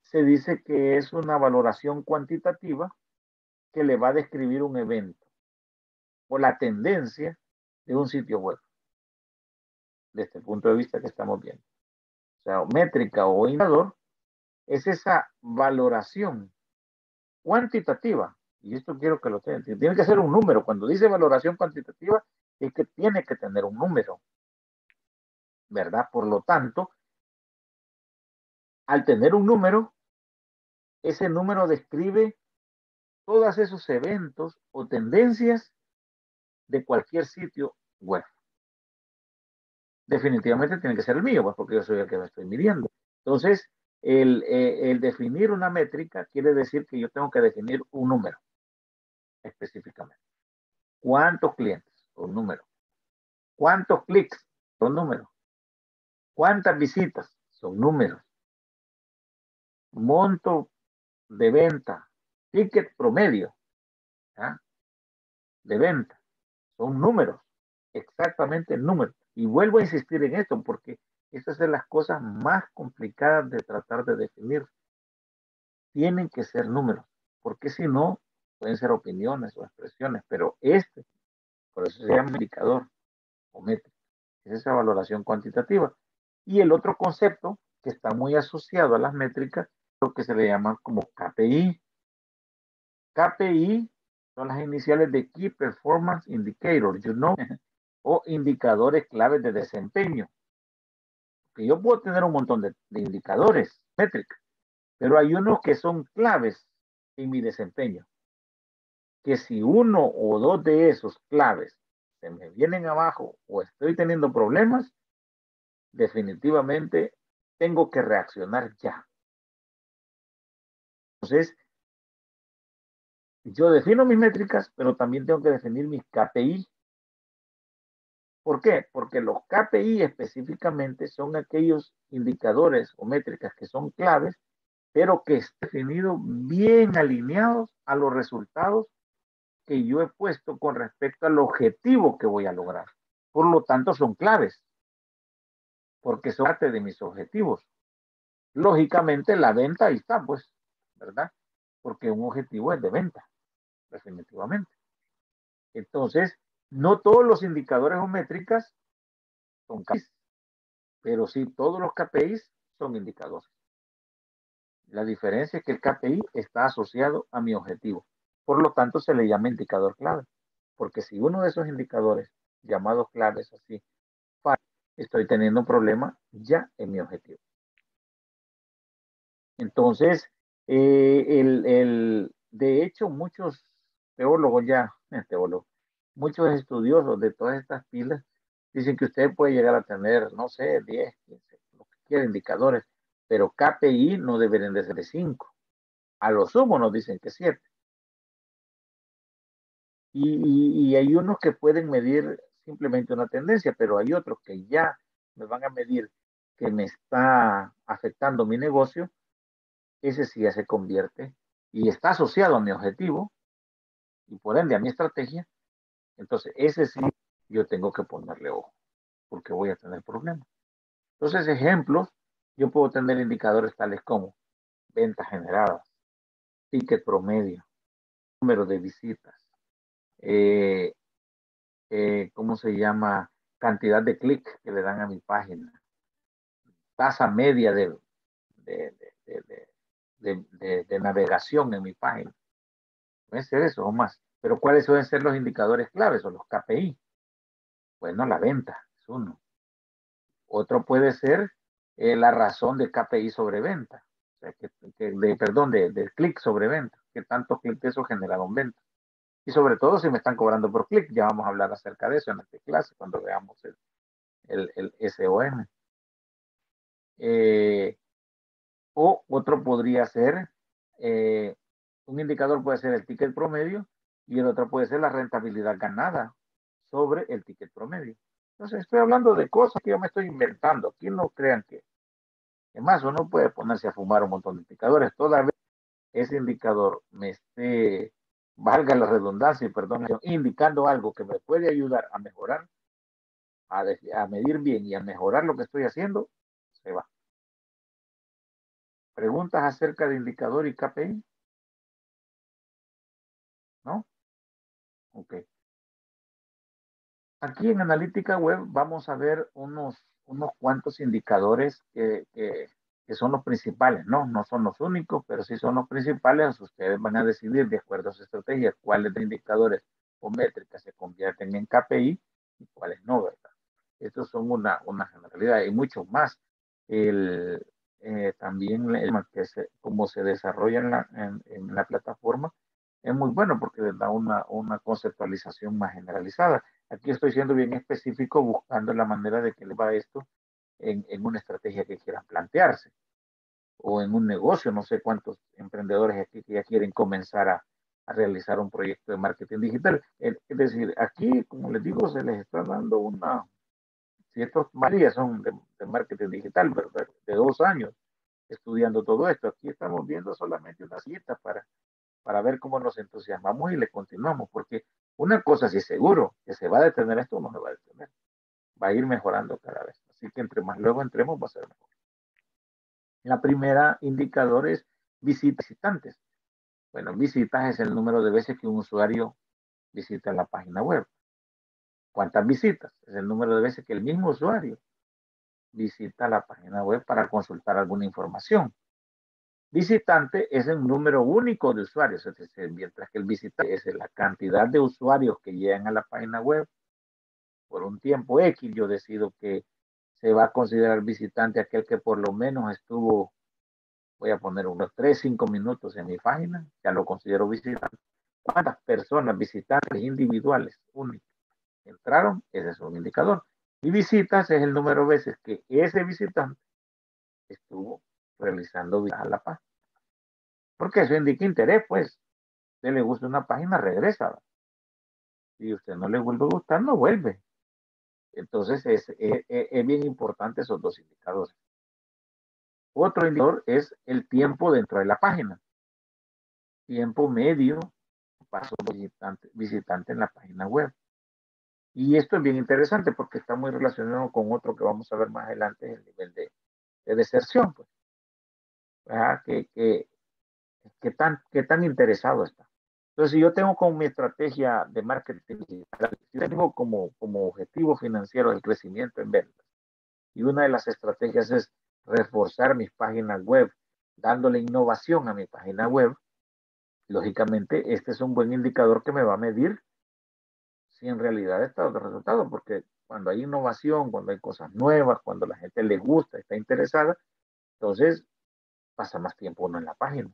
se dice que es una valoración cuantitativa que le va a describir un evento o la tendencia de un sitio web, desde el punto de vista que estamos viendo. O sea, métrica o indicador es esa valoración cuantitativa. Y esto quiero que lo tengan. Tiene que ser un número. Cuando dice valoración cuantitativa, es que tiene que tener un número. ¿Verdad? Por lo tanto, al tener un número, ese número describe todos esos eventos o tendencias de cualquier sitio web. Definitivamente tiene que ser el mío, pues porque yo soy el que me estoy midiendo. Entonces, el, eh, el definir una métrica quiere decir que yo tengo que definir un número específicamente. ¿Cuántos clientes? Un número. ¿Cuántos clics? Son números. ¿Cuántas visitas? Son números. Monto de venta, ticket promedio de venta. Son números, exactamente números. Y vuelvo a insistir en esto porque estas son las cosas más complicadas de tratar de definir. Tienen que ser números, porque si no, pueden ser opiniones o expresiones, pero este, por eso se llama indicador o métrica, es esa valoración cuantitativa. Y el otro concepto que está muy asociado a las métricas lo que se le llama como KPI. KPI son las iniciales de Key Performance Indicator, you know, o indicadores claves de desempeño. Que yo puedo tener un montón de, indicadores, métricas, Pero hay unos que son claves en mi desempeño. Que si uno o dos de esos claves se me vienen abajo o estoy teniendo problemas, definitivamente tengo que reaccionar ya. Entonces, yo defino mis métricas, pero también tengo que definir mis KPI. ¿Por qué? Porque los KPI específicamente son aquellos indicadores o métricas que son claves, pero que están definidos bien alineados a los resultados que yo he puesto con respecto al objetivo que voy a lograr. Por lo tanto, son claves, porque son parte de mis objetivos. Lógicamente, la venta ahí está, pues, ¿verdad? Porque un objetivo es de venta, definitivamente. Entonces, no todos los indicadores o métricas son KPIs, pero sí todos los KPIs son indicadores. La diferencia es que el KPI está asociado a mi objetivo. Por lo tanto, se le llama indicador clave. Porque si uno de esos indicadores llamados claves así, estoy teniendo un problema ya en mi objetivo. Entonces, eh, el, el, de hecho, muchos teólogos ya, eh, teólogos, muchos estudiosos de todas estas pilas dicen que usted puede llegar a tener, no sé, 10, 15, lo que quiera, indicadores, pero KPI no deberían de ser de 5. A lo sumo nos dicen que 7. Y, y, hay unos que pueden medir simplemente una tendencia, pero hay otros que ya me van a medir que me está afectando mi negocio ese sí ya se convierte y está asociado a mi objetivo y por ende a mi estrategia, entonces ese sí yo tengo que ponerle ojo porque voy a tener problemas. Entonces, ejemplos, yo puedo tener indicadores tales como ventas generadas, ticket promedio, número de visitas, eh, eh, ¿cómo se llama? Cantidad de clics que le dan a mi página, tasa media de, de, navegación en mi página. Puede ser eso o más. Pero ¿cuáles suelen ser los indicadores claves o los KPI? Bueno, la venta es uno. Otro puede ser eh, la razón de KPI sobre venta. O sea, que, que de, perdón, de, de clic sobre venta. Que tantos clics eso generaron venta. Y sobre todo si me están cobrando por clic. Ya vamos a hablar acerca de eso en esta clase cuando veamos el, el, el SOM. Eh, o otro podría ser, eh, un indicador puede ser el ticket promedio y el otro puede ser la rentabilidad ganada sobre el ticket promedio. Entonces, estoy hablando de cosas que yo me estoy inventando. Aquí no crean que. Es más, uno puede ponerse a fumar un montón de indicadores. Toda vez ese indicador me esté, valga la redundancia y perdón, indicando algo que me puede ayudar a mejorar, a, a medir bien y a mejorar lo que estoy haciendo, se va. ¿Preguntas acerca de indicador y KPI? ¿No? Ok. Aquí en analítica web vamos a ver unos, unos cuantos indicadores que, que, que, son los principales, ¿no? No son los únicos, pero sí son los principales. Ustedes van a decidir de acuerdo a su estrategia cuáles de indicadores o métricas se convierten en KPI y cuáles no, ¿verdad? Estos son una, una generalidad y mucho más. El, eh, también el, que se, como se desarrolla en la, en, en la, plataforma es muy bueno porque les da una, una conceptualización más generalizada. Aquí estoy siendo bien específico buscando la manera de que le va esto en, en una estrategia que quieran plantearse o en un negocio. No sé cuántos emprendedores aquí que ya quieren comenzar a, a realizar un proyecto de marketing digital. Es decir, aquí, como les digo, se les está dando una, si estos María son de, de, marketing digital, ¿verdad? De dos años estudiando todo esto. Aquí estamos viendo solamente una cita para, para ver cómo nos entusiasmamos y le continuamos, porque una cosa sí seguro, que se va a detener esto, no se va a detener. Va a ir mejorando cada vez. Así que entre más luego entremos, va a ser mejor. La primera indicador es visitantes. Bueno, visitas es el número de veces que un usuario visita la página web. ¿Cuántas visitas? Es el número de veces que el mismo usuario visita la página web para consultar alguna información. Visitante es el número único de usuarios, es decir, mientras que el visitante es la cantidad de usuarios que llegan a la página web. Por un tiempo X yo decido que se va a considerar visitante aquel que por lo menos estuvo voy a poner unos 3, 5 minutos en mi página, ya lo considero visitante. ¿Cuántas personas, visitantes individuales, únicos, entraron? Ese es un indicador. Y visitas es el número de veces que ese visitante estuvo realizando a la página. Porque eso indica interés, pues. Si le gusta una página, regresa. Si usted no le vuelve a gustar, no vuelve. Entonces es, es, es bien importante esos dos indicadores. Otro indicador es el tiempo dentro de la página. Tiempo medio paso visitante, visitante en la página web. Y esto es bien interesante porque está muy relacionado con otro que vamos a ver más adelante, el nivel de, de deserción. Pues. Que, que, que, tan, que tan interesado está. Entonces, si yo tengo como mi estrategia de marketing digital, tengo como, como objetivo financiero el crecimiento en ventas, y una de las estrategias es reforzar mis páginas web, dándole innovación a mi página web, lógicamente este es un buen indicador que me va a medir si en realidad está dando resultado, porque cuando hay innovación, cuando hay cosas nuevas, cuando la gente le gusta, está interesada, entonces pasa más tiempo uno en la página.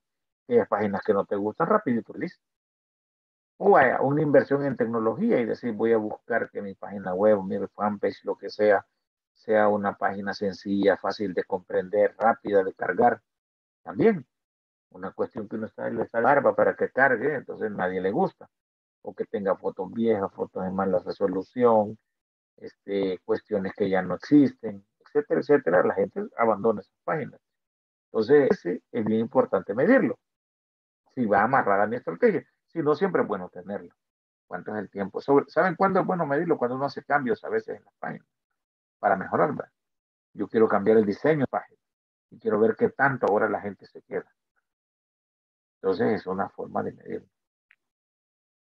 Hay páginas que no te gustan, rapidito, listo. O hay una inversión en tecnología y decir, voy a buscar que mi página web, mi fanpage, lo que sea, sea una página sencilla, fácil de comprender, rápida de cargar. También, una cuestión que uno está en la barba para que cargue, entonces nadie le gusta. O que tenga fotos viejas, fotos de mala resolución, este, cuestiones que ya no existen, etcétera, etcétera. La gente abandona esas páginas. Entonces, ese es bien importante medirlo. Si va a amarrar a mi estrategia. Si no, siempre es bueno tenerlo. ¿Cuánto es el tiempo? ¿Saben cuándo es bueno medirlo? Cuando uno hace cambios a veces en las páginas para mejorarla. Yo quiero cambiar el diseño de página y quiero ver qué tanto ahora la gente se queda. Entonces es una forma de medirlo.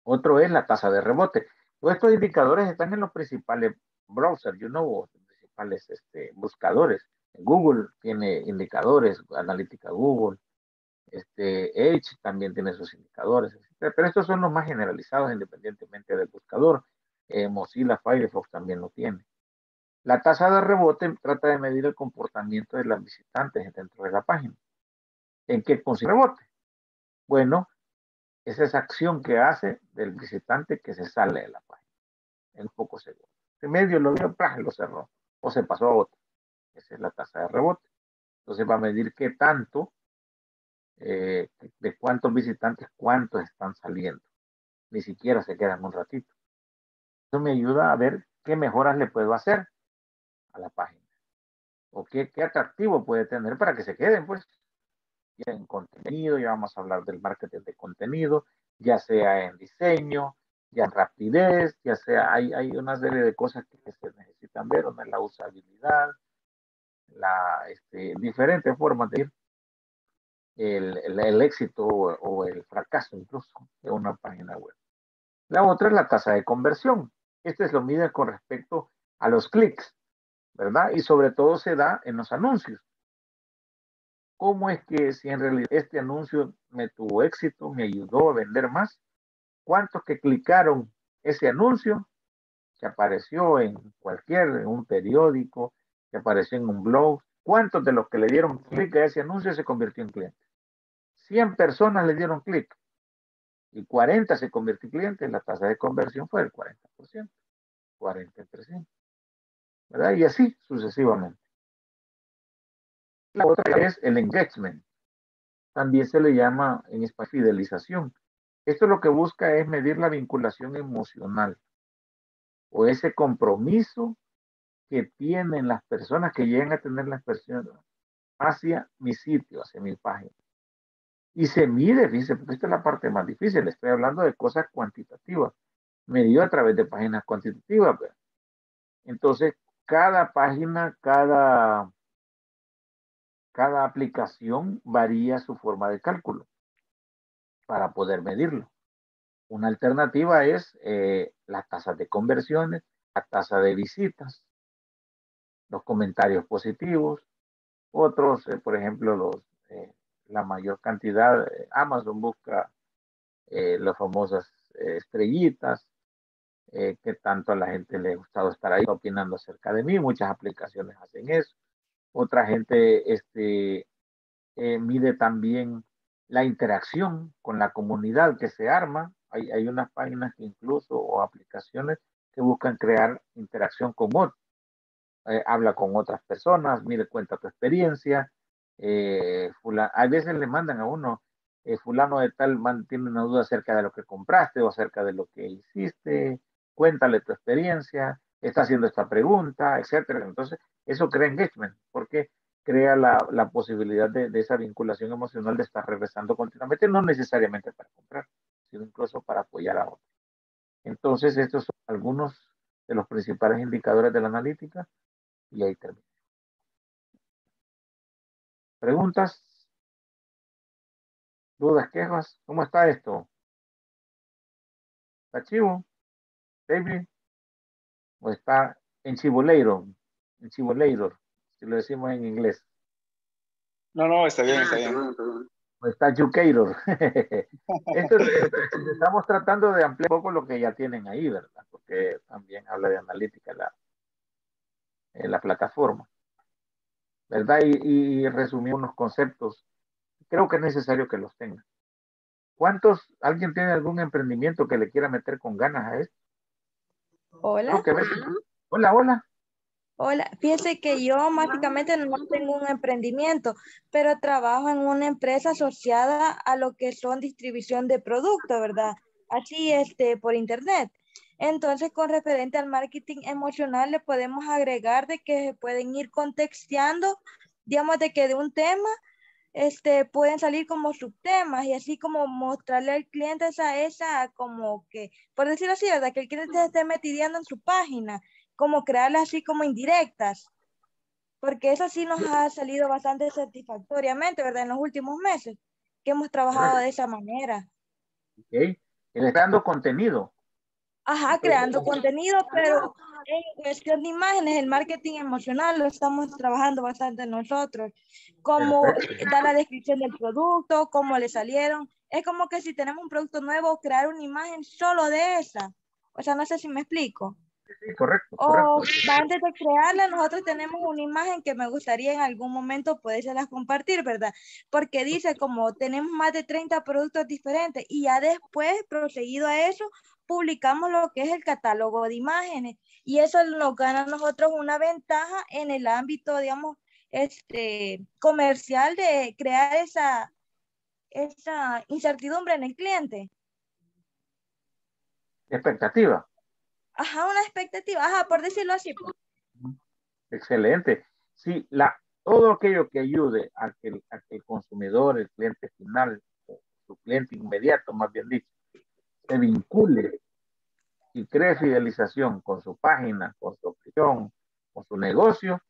Otro es la tasa de rebote. Todos estos indicadores están en los principales browsers, you know, los principales este, buscadores. Google tiene indicadores, analítica Google, este, Edge también tiene sus indicadores, pero estos son los más generalizados independientemente del buscador. Eh, Mozilla Firefox también lo tiene. La tasa de rebote trata de medir el comportamiento de los visitantes dentro de la página. ¿En qué consiste el rebote? Bueno, es esa acción que hace del visitante que se sale de la página en pocos segundos. En medio lo vio, lo cerró o se pasó a otro. Esa es la tasa de rebote. Entonces va a medir qué tanto, eh, de cuántos visitantes, cuántos están saliendo. Ni siquiera se quedan un ratito. Eso me ayuda a ver qué mejoras le puedo hacer a la página. O qué, qué atractivo puede tener para que se queden, pues. Ya en contenido, ya vamos a hablar del marketing de contenido, ya sea en diseño, ya en rapidez, ya sea, hay, hay una serie de cosas que se necesitan ver, una es la usabilidad, la, este, diferentes formas de ir el, el, éxito o, el fracaso incluso de una página web. La otra es la tasa de conversión. Este es lo mide con respecto a los clics. ¿verdad? Y sobre todo se da en los anuncios. ¿Cómo es que si en realidad este anuncio me tuvo éxito, me ayudó a vender más? ¿Cuántos que clicaron ese anuncio que apareció en cualquier, un periódico, que apareció en un blog? ¿Cuántos de los que le dieron clic a ese anuncio se convirtió en cliente? 100 personas le dieron clic y 40 se convirtió en cliente, la tasa de conversión fue del 40%, 40 entre 100. ¿verdad? Y así sucesivamente. La otra es el engagement. También se le llama en español fidelización. Esto lo que busca es medir la vinculación emocional o ese compromiso que tienen las personas que llegan a tener las personas hacia mi sitio, hacia mi página. Y se mide, fíjense, porque esta es la parte más difícil. Estoy hablando de cosas cuantitativas, medido a través de páginas cuantitativas. Entonces, cada página, cada, cada aplicación varía su forma de cálculo para poder medirlo. Una alternativa es eh, las tasas de conversiones, la tasa de visitas, los comentarios positivos, otros, eh, por ejemplo, los, eh, la mayor cantidad, Amazon busca las famosas estrellitas, eh, que tanto a la gente le ha gustado estar ahí opinando acerca de mí. Muchas aplicaciones hacen eso. Otra gente este, eh, mide también la interacción con la comunidad que se arma. Hay, hay unas páginas que incluso o aplicaciones que buscan crear interacción con otros. Eh, habla con otras personas, mire, cuenta tu experiencia. Eh, a veces le mandan a uno, eh, fulano de tal tiene una duda acerca de lo que compraste o acerca de lo que hiciste, cuéntale tu experiencia, está haciendo esta pregunta, etcétera. Entonces, eso crea engagement, porque crea la, posibilidad de, de, esa vinculación emocional de estar regresando continuamente, no necesariamente para comprar, sino incluso para apoyar a otros. Entonces, estos son algunos de los principales indicadores de la analítica y ahí termino. ¿Preguntas? ¿Dudas, quejas? ¿Cómo está esto? ¿Está chivo? ¿David? ¿O está en chivoleiro? En chivoleiro, si lo decimos en inglés. No, no, está bien, está bien. O está. Esto estamos tratando de ampliar un poco lo que ya tienen ahí, ¿verdad? Porque también habla de analítica la, en la plataforma. ¿Verdad? Y, y resumir unos conceptos. Creo que es necesario que los tengan. ¿Cuántos, alguien tiene algún emprendimiento que le quiera meter con ganas a esto? Hola. Hola, hola. Hola, fíjese que yo básicamente no tengo un emprendimiento, pero trabajo en una empresa asociada a lo que son distribución de productos, ¿verdad? Así, este, por internet. Entonces, con referente al marketing emocional, le podemos agregar de que se pueden ir contexteando, digamos, de que de un tema, este, pueden salir como subtemas y así como mostrarle al cliente esa, esa, como que, por decirlo así, ¿verdad? Que el cliente esté metidiendo en su página, como crearlas así como indirectas, porque eso sí nos ha salido bastante satisfactoriamente, ¿verdad? En los últimos meses, que hemos trabajado de esa manera. Ok, dando contenido. Ajá, creando contenido, pero en cuestión de imágenes, el marketing emocional lo estamos trabajando bastante nosotros. Cómo dar la descripción del producto, cómo le salieron. Es como que si tenemos un producto nuevo, crear una imagen solo de esa. O sea, no sé si me explico. Sí, correcto, O antes de crearla, nosotros tenemos una imagen que me gustaría en algún momento las compartir, ¿verdad? Porque dice como tenemos más de 30 productos diferentes y ya después, proseguido a eso, publicamos lo que es el catálogo de imágenes y eso nos gana a nosotros una ventaja en el ámbito, digamos, este, comercial de crear esa, esa incertidumbre en el cliente. Expectativa. Ajá, una expectativa, ajá, por decirlo así. Excelente. Sí, la, todo aquello que ayude a que, a que el consumidor, el cliente final, su cliente inmediato, más bien dicho, se vincule y cree fidelización con su página, con su opción, con su negocio,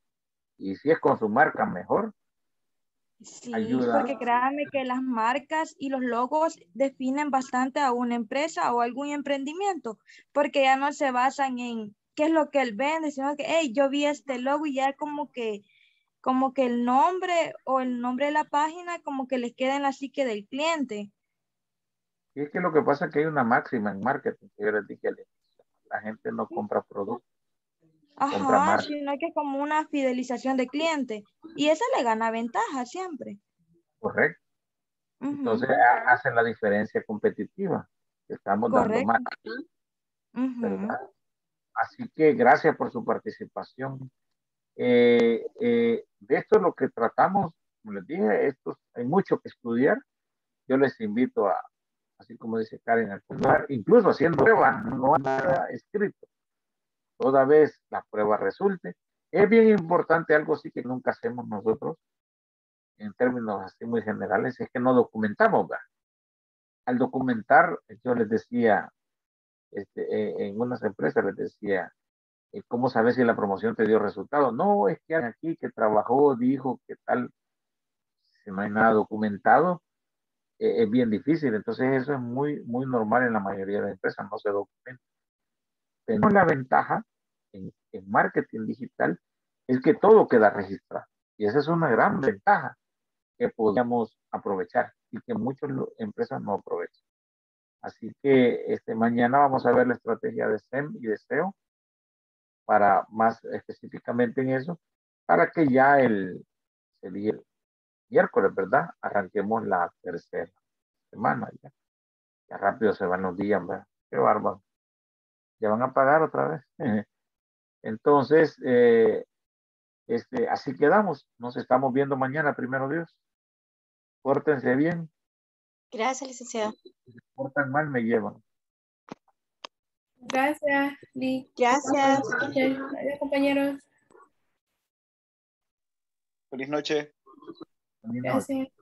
y si es con su marca, mejor. Sí, porque créanme que las marcas y los logos definen bastante a una empresa o algún emprendimiento, porque ya no se basan en qué es lo que él vende, sino que, hey, yo vi este logo y ya como que, como que el nombre o el nombre de la página como que les queda en la psique del cliente. Y es que lo que pasa es que hay una máxima en marketing que yo les dije la gente no compra productos. Ajá, sino que es como una fidelización de cliente. Y eso le gana ventaja siempre. Correcto. Entonces hacen la diferencia competitiva estamos dando más. Así que gracias por su participación. Eh, eh, de esto lo que tratamos, como les dije, esto, hay mucho que estudiar. Yo les invito a, así como dice Karen, incluso haciendo pruebas, no nada escrito toda vez la prueba resulte. Es bien importante algo sí que nunca hacemos nosotros, en términos así muy generales, es que no documentamos. Al documentar, yo les decía, este, eh, en unas empresas les decía, eh, ¿cómo sabes si la promoción te dio resultado? No, es que aquí que trabajó, dijo que tal, si no hay nada documentado, eh, es bien difícil. Entonces eso es muy, muy normal en la mayoría de empresas, no se documenta. Tenemos la ventaja en, marketing digital es que todo queda registrado. Y esa es una gran ventaja que podríamos aprovechar y que muchas empresas no aprovechan. Así que este, mañana vamos a ver la estrategia de SEM y de SEO para más específicamente en eso, para que ya el, miércoles, ¿verdad? Arranquemos la tercera semana ya. Ya rápido se van los días, ¿verdad? Qué bárbaro. Ya van a pagar otra vez. Entonces, eh, este, así quedamos. Nos estamos viendo mañana, primero Dios. Pórtense bien. Gracias, licenciado. Si se portan mal, me llevan. Gracias, Lee. Gracias. Adiós, compañeros. Feliz noche. Gracias.